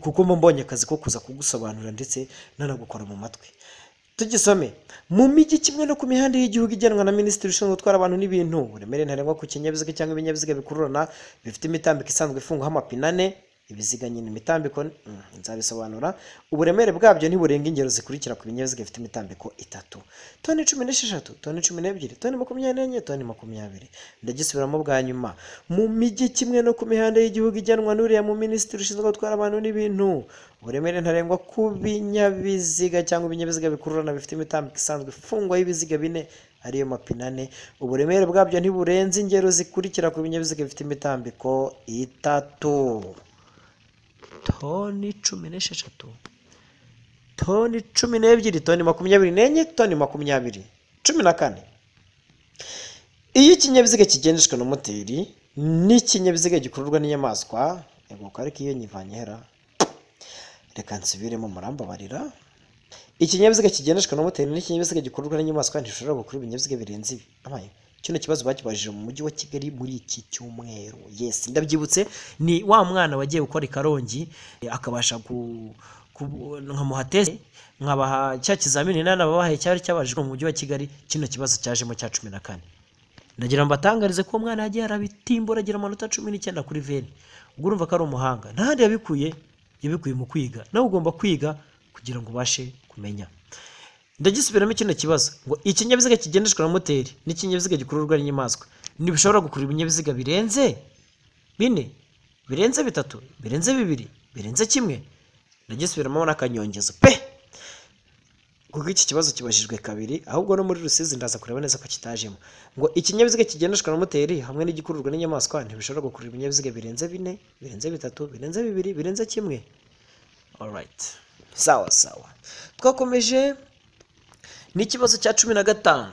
Kuko mba mbonye akazi ko kuza kugusobanurira ndetse nanagukora mu matwi. Tugisome mu mijyi kimwe no ku mihanda y'igihugu igenwa na minisitiri ushinzwe gutwara abantu n'ibintu uburemere ntarengwa ku kinyabiziga cyangwa ibinyabiziga bikururana bifite imitambiko isanzwe ifungaho amapine ane ibiziga nyine imitambiko mm, nzabisobanura. Uburemere bwabyo ntiburenga ingero zikurikira ku binyabiziga bifite imitambiko itatu. Toni cumi n'esheshatu toni cumi n'ebyiri toni makumyabiri n'enye toni makumyabiri. Ndagisubiramo bwa nyuma. Mu mijyi kimwe no ku mihanda y'igihugu igenwa n'uriya mu minisitiri ushinzwe gutwara abantu n'ibintu uburemere ntarengwa ku binyabiziga cyangwa ibinyabiziga bikururana bifite imitambiko isanzwe ifungwaho ibiziga bine ariyo mapine ane. Uburemere bwabyo ntiburenze ingero zikurikira ku binyabiziga bifite imitambiko itatu. Toni cumi n'esheshatu. Toni cumi n'ebyiri toni makumyabiri n'enye toni makumyabiri. Cumi na kane. Iyo ikinyabiziga kigendeshwa na moteri n'ikinyabiziga gikururwa n'inyamaswa yego ariko iyo nyivanyehera reka nsubiremo murambabarira. Ikinyabiziga kigendeshwa na moteri n'ikinyabiziga gikururwa n'inyamaswa ntishobora gukora ibinyabiziga birenze ibi. Kino kibazo bakibajije mu mujyi wa kigali muri iki cyumweru. Yes ndabyibutse ni wa mwana wagiye gukora i karongi eh, akabasha nkamuha teste nkabaha cya kizamini nanababahaye cyari cyabajijwe mu mujyi wa kigali kino kibazo cyajemo cya cumi na kane. Ndagira ngo mbatangarize ko umwana yagiye arabitimbura agira amanota cumi n'icyenda kuri veni. Ubwo urumva ko ari umuhanga. Ntahandi yabikuye yabikuye mu kwiga. Nawe ugomba kwiga kugira ngo ubashe kumenya. Ndagisubiramo kino kibazo ngo ikinyabiziga kigendeshwa na moteri n'ikinyabiziga gikururwa n'inyamaswa ntibishobora gukurura ibinyabiziga birenze bine birenze bitatu birenze bibiri birenze kimwe. Ndagisubiramo n'akanyongezo. Pe! Kuko iki kibazo kibajijwe kabiri ahubwo no muri rusizi ndaza kureba neza ko kitajemo. Ngo ikinyabiziga kigendeshwa na moteri hamwe n'igikururwa n'inyamaswa ntibishobora gukurura ibinyabiziga birenze bine birenze bitatu birenze bibiri birenze kimwe. Alright sawa sawa. Twakomeje n'ikibazo cya cumi na gatanu.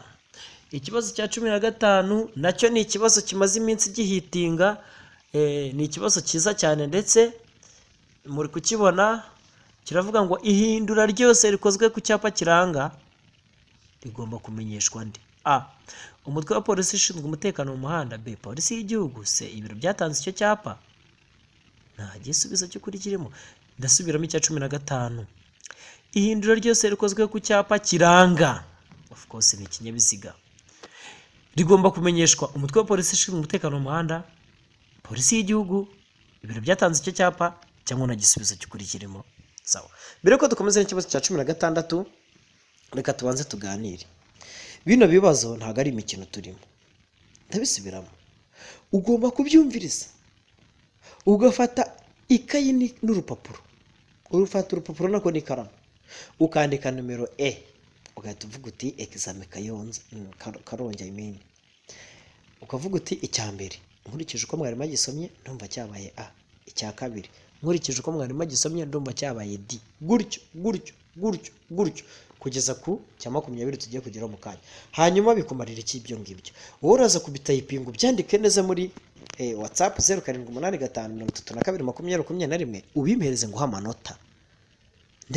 Ikibazo cya cumi na gatanu na cyo ni ikibazo kimaze iminsi gihitinga eh, ni ikibazo cyiza cyane ndetse muri kukibona kiravuga ngo ihindura ryose rikozwe ku cyapa kiranga rigomba kumenyeshwa ndi. A. Umutwe wa polisi ushinzwe umutekano mu muhanda. B. Polisi y'igihugu. C. Ibiro byatanze icyo cyapa. Nta gisubizo cy'ukuri kirimo. Ndasubiramo icya cumi na gatanu. Ihindura ryose rikozwe ku cyapa kiranga. Of course ni ikinyabiziga. Rigomba kumenyeshwa. Umutwe wa polisi ushinzwe umutekano mu muhanda polisi y'igihugu ibiro byatanze icyo cyapa cyangwa nta gisubizo cy'ukuri kirimo sawa. Mbere yuko dukomeza n'ikibazo cya cumi na gatandatu reka tubanze tuganire. Bino bibazo ntabwo ari imikino turimo. Ndabisubiramo. Ugomba kubyumviriza. Ugafata ikayi n'urupapuro. Urufata urupapuro nako n'ikaramu. Ukandika nimero e. Ugahita uvuga uti egizame kayonza. Mm, Kar- karongi I mean. ukavuga uti icya mbere. Nkurikije uko mwarimu agisomye ndumva cyabaye a. Icya kabiri. Nkurikije uko mwarimu agisomye ndumva cyabaye d. Gutyo gutyo gutyo gutyo. Kugeza ku cya makumyabiri tugiye kugeraho mu kanya. Hanyuma bikumarira iki ibyo ngibyo? Wowe uraza kubitayipinga ubyandike neza muri eh, whatsapp zeru karindwi umunani gatanu mirongo itatu na kabiri makumyabiri makumyabiri na rimwe ubimpereze nguhe amanota.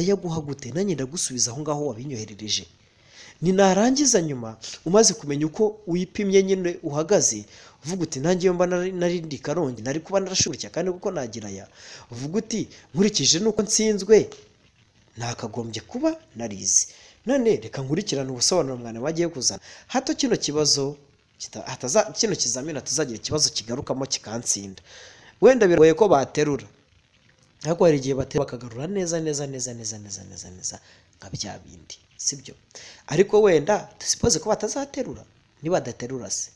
Ndayaguha gute? Nanjye ndagusubiza aho ngaho wabinyoherereje. Ni narangiza nyuma umaze kumenya uko wipimye nyine uhagaze uvuga uti nanjye iyo mba nari nari ndi karongi nari kuba narashurika kandi kuko nagira aya. Uvuga uti nkurikije nuko nsinzwe. Nakagombye kuba narizi none reka nkurikirane ubusobanuro mwana wagiye kuzana. Hato kino kibazo kino kizamini hatazagira ikibazo kigarukamo kikansinda. Wenda biragoye ko baterura. Ariko hari igihe baterura bakagarura neza neza neza neza neza neza neza nka bya bindi sibyo? Ariko wenda dusipoze ko batazaterura nibadaterura se.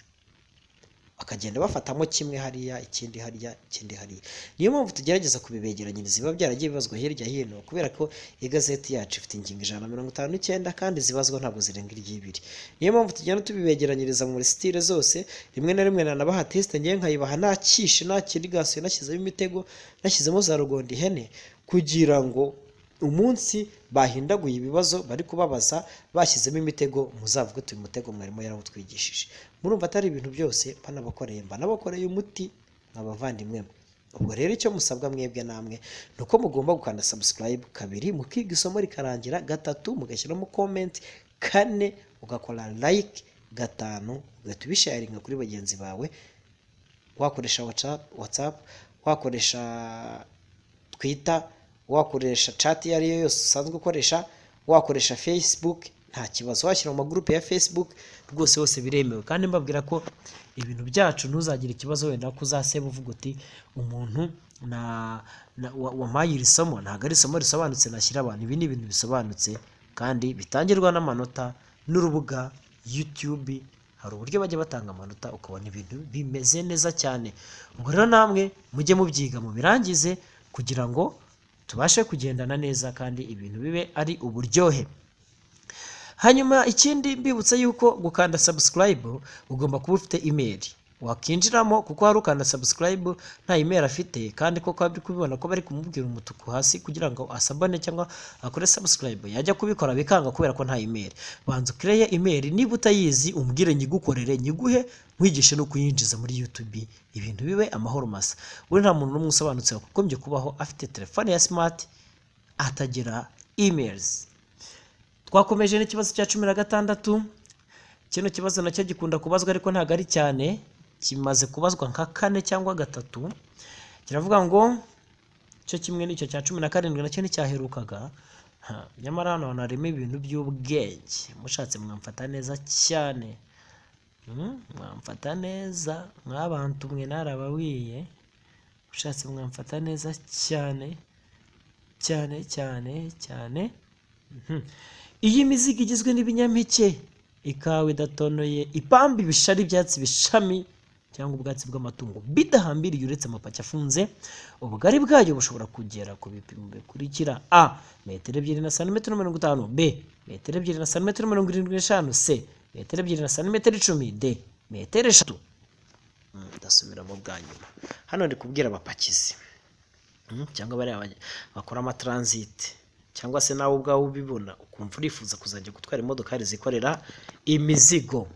Bakagenda bafatamo kimwe hariya ikindi hariya ikindi hariya. Niyo mpamvu tugerageza kubibegeranyiriza biba byaragiye bibazwa hirya hino kubera ko igazeti yacu ifite ingingo ijana na mirongo itanu n'icyenda kandi zibazwa ntabwo zirenga iry'ibiri. Niyo mpamvu tugenda tubibegeranyiriza muri sitire zose rimwe na rimwe nanabaha tesite ngewe nkayibaha nakishe nakirigasiyo nashyizemo imitego nashyizemo za rugondi ihene kugira ngo umunsi bahindaguye ibibazo bari kubabaza bashyizemo imitego muzavuge uti uyu mutego mwarimu yarawutwigishije. Murumva atari ibintu byose banabakoreye mbanabakoreye umuti nk'abavandimwe ubwo rero icyo musabwa mwebwe namwe ni uko mugomba gukanda subscribe kabiri mukiga isomo rikarangira gatatu mugashyiramo comment kane ugakora like gatanu ugahita ubisharinga kuri bagenzi bawe. Wakoresha WhatsApp wakoresha Twitter wakoresha chat iyo ari yo yose usanzwe ukoresha wakoresha Facebook nta kibazo washyira mu magurupe ya Facebook rwose hose biremewe. Kandi mbabwira ko ibintu byacu ntuzagire ikibazo wenda ko uzaseba uvuga uti umuntu na, na wa- wampaye iri somo. Ntabwo ari isomo risobanutse nashyira abantu. Ibi ni ibintu bisobanutse kandi bitangirwa n'amanota n'urubuga YouTube. Hari uburyo bajya batanga amanota ukabona ibintu bimeze neza cyane. Ubwo rero namwe mujye mubyiga mubirangize kugira ngo tubashe kugendana neza kandi ibintu bibe ari uburyohe. Hanyuma ikindi mbibutsa yuko gukanda subscribe ugomba kuba ufite email. Wakinjiramo kuko hari ukanda subscribe nta email afite. Kandi koko bari kubibona ko bari kumubwira umutuku hasi kugira ngo asabane cyangwa akore subscribe. Yajya kubikora bikanga kubera ko nta email. Banza ukireye email. Niba utayizi umbwire nyigukorere nyiguhe nkwigishe no kuyinjiza muri YouTube. Ibintu bibe amahoro masa. Buri nta muntu n'umwe usobanutse wagombye kubaho afite telefone ya smart atagira emails. Twakomeje n'ikibazo cya cumi na gatandatu. Kino kibazo na cyo gikunda kubazwa ariko ntabwo ari cyane. Kimaze kubazwa nka kane cyangwa gatatu kiravuga ngo cyo kimwe n'icyo cya cumi na karindwi na cyo nticyaherukaga nyamara hano hantu harimo ibintu by'ubwenge. Mushatse mwamfata neza cyane. Hmm, mwamfata neza. Mwabantu mwe narabawiye. Mushatse mwamfata neza cyane cyane cyane cyane. Mhm. iyi mizigo igizwe n'ibinyampeke. Ikawa idatonoye ipamba ibishari ibyatsi bishami. Cyangwa ubwatsi bw'amatungo bidahambiriye uretse amapaki afunze ubugari bwayo bushobora kugera ku bipimo bikurikira. A metero ebyiri na santimetero mirongo itanu. B metero ebyiri na santimetero mirongo irindwi n'eshanu. C metero ebyiri na santimetero icumi. D metero eshatu. Mm, ndasubiramo bwa nyuma. Hano ndi kubwira abapakizi Mm, cyangwa bariya bakora amataransite cyangwa se nawe ubwawe ubibona ukumva urifuza kuzajya gutwara imodokari zikorera imizigo.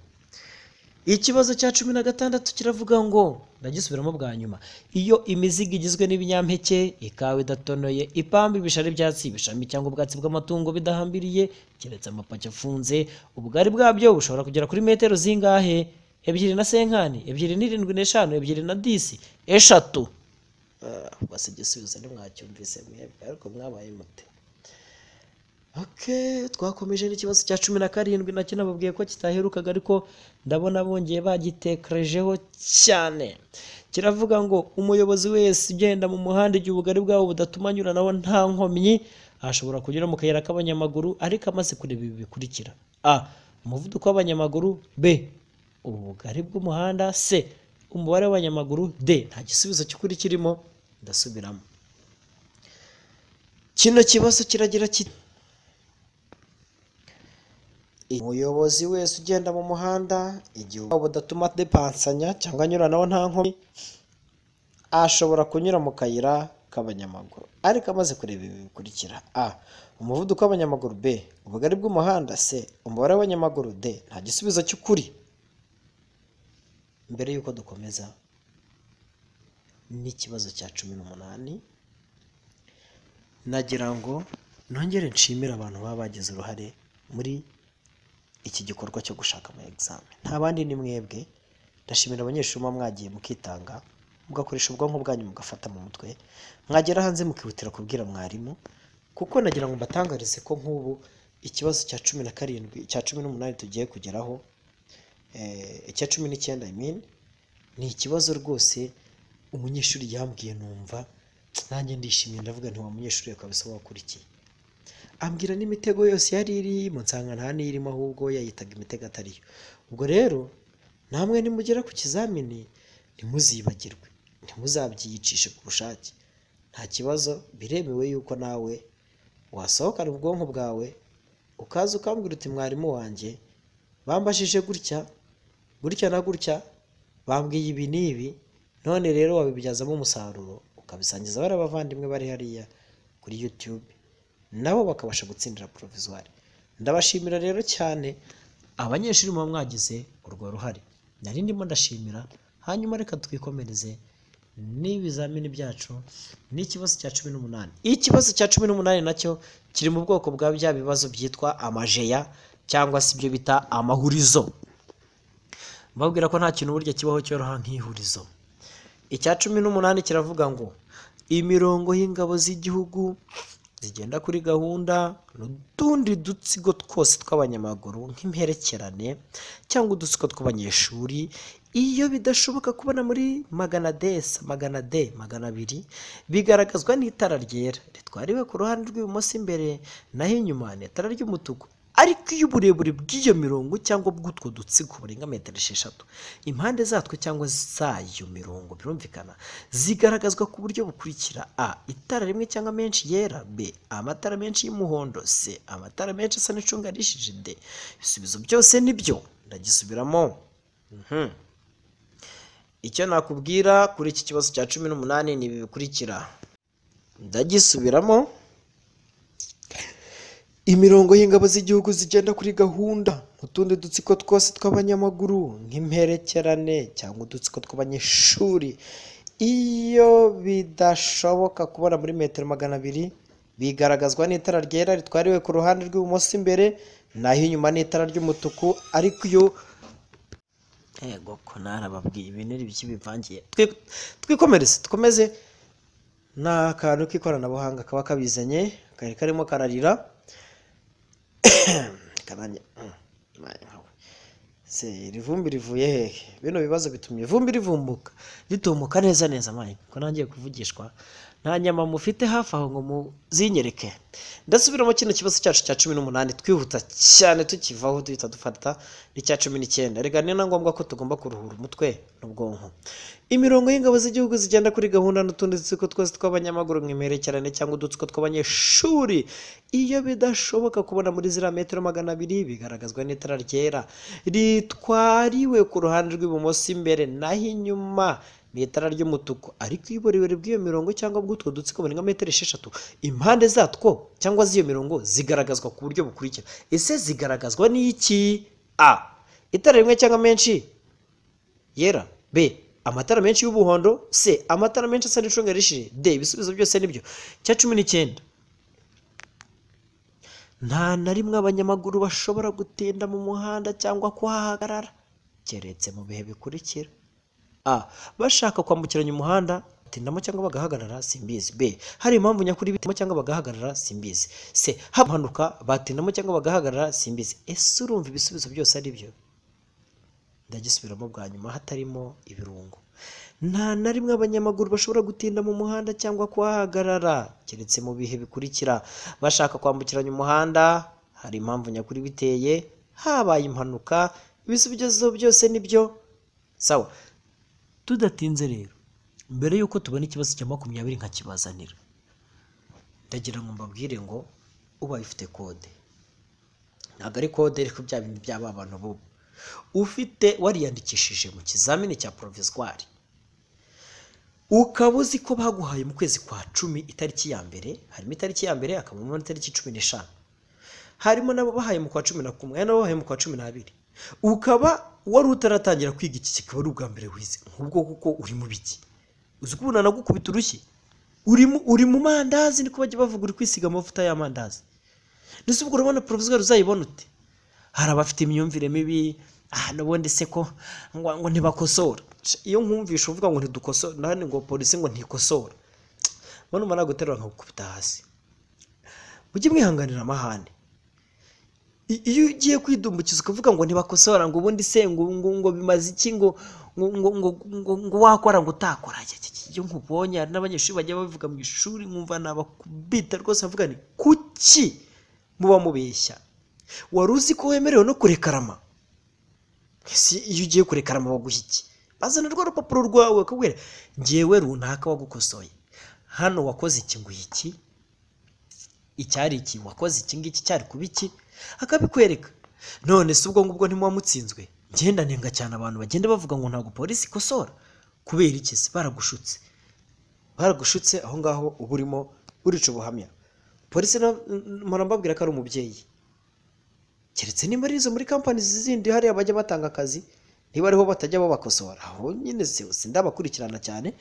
Ikibazo cya cumi na gatandatu kiravuga ngo ndagisubiramo bwa nyuma iyo imizigo igizwe n'ibinyampeke ikawa idatonoye ipamba ibishari ibyatsi ibishami cyangwa ubwatsi bw'amatungo bidahambiriye keretse amapaki afunze ubugari bwabyo bushobora kugera kuri metero zingahe? Ebyiri na senkani ebyiri n'irindwi n'eshanu ebyiri na disi eshatu. Basi igisubizo ntimwacyumvise mwebwe ariko mwabaye mute. Twakomeje n'ikibazo cya cumi na karindwi na cyo nababwiye ko kitaherukaga ariko ndabona bongeye bagitekerejeho cyane. Kiravuga ngo umuyobozi wese ugenda mu muhanda igihe ubugari bwabo budatuma anyuranaho nta nkomyi ashobora kunyura mu kayira k'abanyamaguru ariko amaze kureba ibi bikurikira. A. Umuvuduko w'abanyamaguru. B. Ubugari bw'umuhanda. C. Umubare w'abanyamaguru. D. Nta gisubizo cy'ukuri kirimo. Ndasubiramo. Kino kibazo kiragira kiti umuyobozi wese ugenda mu muhanda igihe ubwabo budatuma depansanya cyangwa anyuranaho nta nkomyi ashobora kunyura mu kayira k'abanyamaguru. Ariko amaze kureba ibi bikurikira a umuvuduko w'abanyamaguru b ubugari bw'umuhanda c umubare w'abanyamaguru d nta gisubizo cy'ukuri. Mbere y'uko dukomeza n'ikibazo cya cumi n'umunani nagira ngo nongere nshimire abantu baba bagize uruhare muri iki gikorwa cyo gushaka ama examen nta bandi ni mwebwe ndashimira abanyeshuri muba mwagiye mukitanga mugakoresha ubwonko bwanyu mugafata mu mutwe mwagera hanze mukihutira kubwira mwarimu kuko nagira ngo mbatangarize ko nk'ubu ikibazo cya cumi na karindwi cya cumi n'umunani tugiye kugeraho eh, icya cumi n'icyenda I mean, ni ikibazo rwose umunyeshuri yambwiye numva nanjye ndishimye ndavuga nti wa munyeshuri kabisa wakurikiye. Ambwira n'imitego yose yari irimo nsanga nta n'irimo ahubwo yayitaga imitego atariyo. Ubwo rero namwe nimugera ku kizamini ntimuzibagirwe ntimuzabyiyicishe ku bushake. Nta kibazo biremewe yuko nawe wasohokana ubwonko bwawe ukaza ukambwira uti mwarimu wanjye bambajije gutya gutya na gutya bambwiye ibi n'ibi none rero wabibyazamo umusaruro ukabisangiza bari abavandimwe bari hariya kuri YouTube. Nabo bakabasha gutsindira provisoire. Ndabashimira rero cyane abanyeshuri muba mwagize urwo ruhare. Nari ndimo ndashimira hanyuma reka twikomereze n'ibizamini byacu n'ikibazo cya cumi n'umunani. Ikibazo cya cumi n'umunani na cyo kiri mu bwoko bwa bya bibazo byitwa amajeya cyangwa se ibyo bita amahurizo. Mbabwira ko nta kintu burya kibaho cyoroha nk'ihurizo. Icya cumi n'umunani kiravuga ngo imirongo y'ingabo z'igihugu zigenda kuri gahunda n'utundi dutsigo twose tw'abanyamaguru nk'imperekerane cyangwa udutsiko tw'abanyeshuri iyo bidashoboka kubona muri magana desa magana de magana abiri bigaragazwa n'itara ryera. Ritwariwe ku ruhande rw'ibumoso imbere naho inyuma ni itara ry'umutuku. Ariko iyo uburebure bw'iyo mirongo cyangwa bw'utwo dutsiko burenga metero esheshatu impande zatwo cyangwa z'ayo mirongo birumvikana zigaragazwa ku buryo bukurikira a itara rimwe cyangwa menshi yera b amatara menshi y'umuhondo c amatara menshi asa n'icunga rishije d ibisubizo byose ni byo ndagisubiramo. Mhm. icyo nakubwira kuri iki kibazo cya cumi n'umunani ni ibi bikurikira. Ndagisubiramo. Imirongo y'ingabo z'igihugu zigenda kuri gahunda n'utundi dutsiko twose tw'abanyamaguru nk'imperekerane cyangwa udutsiko tw'abanyeshuri. Iyo bidashoboka kubona muri metero magana abiri bigaragazwa n'itara ryera ritwariwe ku ruhande rw'ibumoso imbere naho inyuma n'itara ry'umutuku ariko iyo yego ko narababwiye ibintu biki bivangiye? Twi- twikomereze dukomeze ni akantu k'ikoranabuhanga kaba kabizanye kari karimo kararira. se iri vumbi rivuye hehe. Bino bibazo bitumye. Ivumbi rivumbuka. Ritumuka neza neza mayi ko nangiye kuvugishwa nta nyama mufite hafi aho ngo muzinyereke. Ndasubiramo kino kibazo cyacu cya cumi n'umunani twihuta cyane tukivaho duhita dufata n'icya cumi n'icyenda. Reka na ngombwa ko tugomba kuruhura umutwe n'ubwonko. Imirongo y'ingabo z'igihugu zigenda kuri gahunda n'utundi dutsiko twose tw'abanyamaguru nk'imperekerane cyangwa udutsiko tw'abanyeshuri. Iyo bidashoboka kubona muri ziriya metero magana abiri bigaragazwa n'itara ryera ritwariwe ku ruhande rw'ibumoso imbere naho inyuma. Ni itara ry'umutuku. Ariko iyo uburebure bw'iyo mirongo cyangwa bw'utwo dutsiko burenga metero esheshatu impande zatwo cyangwa z'iyo mirongo zigaragazwa ku buryo bukurikira. Ese zigaragazwa n'iki? A. Itara rimwe cyangwa menshi? Yera. B. Amatara menshi y'umuhondo c. Amatara menshi asa n'icunga rishije d. Ibisubizo byose ni byo cya cumi n'icyenda. Nta na rimwe abanyamaguru bashobora gutinda mu muhanda cyangwa kuhahagarara. Keretse mu bihe bikurikira. A. Bashaka kwambukiranya umuhanda batindamo cyangwa bagahagarara simbizi. B. Hari impamvu nyakuri bitimo cyangwa bagahagarara simbizi. C. Haba impanuka batindamo cyangwa bagahagarara simbizi. Ese urumva ibisubizo byose ari byo? Ndagisubiramo bwa nyuma hatarimo ibirungo. Nta na rimwe abanyamaguru bashobora gutinda mu muhanda cyangwa kuhahagarara. Keretse mu bihe bikurikira. Bashaka kwambukiranya umuhanda hari impamvu nyakuri biteye. Habaye impanuka ibisubizo byose ni byo sawa. Tudatinze rero. Mbere y'uko tubona ikibazo cya makumyabiri nkakibazanira ndagira ngo mbabwire ngo ubaye ufite kode. Ntabwo ari kode ariko bya bintu byaba abantu bubu. Ufite wariyandikishije mu kizamini cya poroviswari ukaba uzi ko baguhaye mu kwezi kwa cumi itariki ya mbere harimo itariki ya mbere hakabamo n'itariki cumi n'eshanu. Harimo n'abo bahaye mu kwa cumi na kumwe hari n'abo bahaye mu kwa cumi n'abiri. Ukaba wari utaratangira kwiga iki? Kikaba ari ubwa mbere wize. Nk'ubwo kuko uri mu biki. Uzi ko nagukubita urushyi? Uri mu- mandazi niko bajya bavuga uri kwisiga amavuta y'amandazi ndetse ubwo urabona poroviswari uzayibona ute hari abafite imyumvire mibi ah n'ubundi se ko ngo, ntibakosora. Iyo nkumvisha uvuga ngo ntidukosora nani ngo polisi ngo ntikosora mbona umara guterura nkagukubita hasi. Mujye mwihanganira amahane. Iyo ugiye kwidumbukiza ukavuga ngo ntibakosora ngo ubundi se ngo ngo, bimaze iki ngo ngo wakora ngo utakora iyo nkubonye hari n'abanyeshuri bajya babivuga mu ishuri nkumva nabakubita rwose bavuga ni kuki muba mubeshya? Wari uzi ko wemerewe no kurekarama si iyo ugiye kurekarama baguha iki? Bazana rwa rupapuro rwawe bakabwira ngewe runaka wagukosoye. Hano wakoze iki ngo iki? Icyari iki? Wakoze iki ngiki? Cyari kuba iki? Akabikwereka none se ubwo ngubwo ntimuba mutsinzwe ngenda nenga cyane abantu bagenda bavuga ngo ntabwo polisi ikosora. Kubera iki? Se baragushutse. Baragushutse aho ngaho uba urimo urica ubuhamya. Polisi na- mpora mbabwira ko ari umubyeyi. Keretse niba ari izo muri kampani zindi hariya bajya batanga akazi niba ariho batajya babakosora aho nyine sindabakurikirana cyane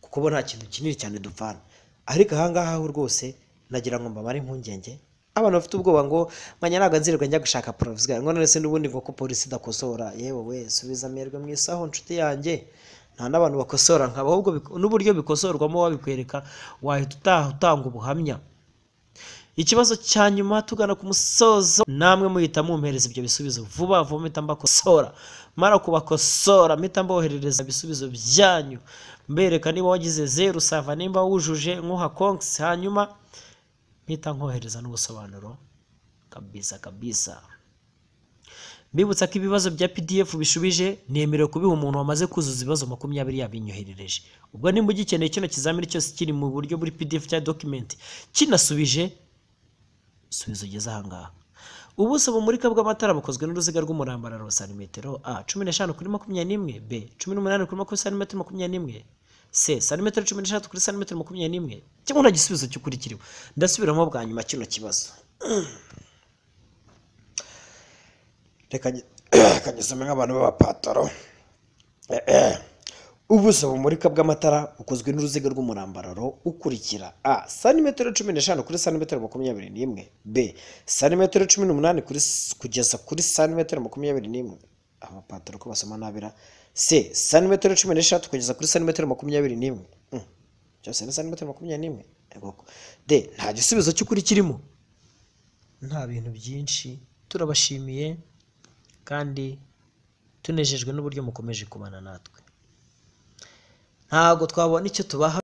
kuko bo nta kintu kinini cyane dupfana. Ariko aha ngaha rwose nagira ngo mbamare impungenge abantu bafite ubwoba ngo ntabwo nzirirwa njya gushaka porovisika ngo none se n'ubundi ngo ko polisi idakosora? Yewe we subiza amerwe mu isaho nshuti yanjye. Nta n'abantu bakosora nkaba ahubwo n'uburyo bikosorwamo wabikwereka wahita utaha utanga ubuhamya. Ikibazo cya nyuma tugana ku musozo namwe muhita mumpereza ibyo bisubizo. Vuba vuba mpita mbakosora. Mara kubakosora mpita mboherereza ibisubizo byanyu. Mbereka niba wagize zeru sava nimba wujuje nkuha konkisi hanyuma mpita nkohereza n'ubusobanuro. Kabisa kabisa. Mbibutsa ko ibibazo bya pdf bishubije nemerewe kubiha umuntu wamaze kuzuza ibibazo makumyabiri yabinyoherereje ubwo nimba ugikeneye kino kizamini cyose kiri mu buryo buri pdf cyangwa document. Kinasubije? Subiza ugeze ahangaha ubuso bumurika bw'amatara bukozwe n'uruziga rw'umurambararo santimetero a cumi n'eshanu kuri makumyabiri n'imwe b cumi n'umunani kuri makumyabiri santimetero makumyabiri n'imwe c santimetero cumi n'eshatu kuri santimetero makumyabiri n'imwe. Cyangwa nta gisubizo cy'ukuri kiriho ndasubiramo bwa nyuma kino kibazo. Reka ngisome nk'abantu b'abapataro. Ubuso bumurika bw'amatara bukozwe n'uruziga rw'umurambararo ukurikira a. Santimetero cumi n'eshanu kuri santimetero makumyabiri n'imwe. B. Santimetero cumi n'umunani kugeza kuri santimetero makumyabiri n'imwe. Abapataro ko basoma nabira c santimetero cumi n'eshatu kugeza kuri santimetero makumyabiri n'imwe. Hmm. cyose ni santimetero makumyabiri n'imwe. Yego. d nta gisubizo cy'ukuri kirimo. Nta bintu byinshi. Turabashimiye kandi tunejejwe n'uburyo mukomeje kubana natwe. Ntabwo twabona icyo tubaha.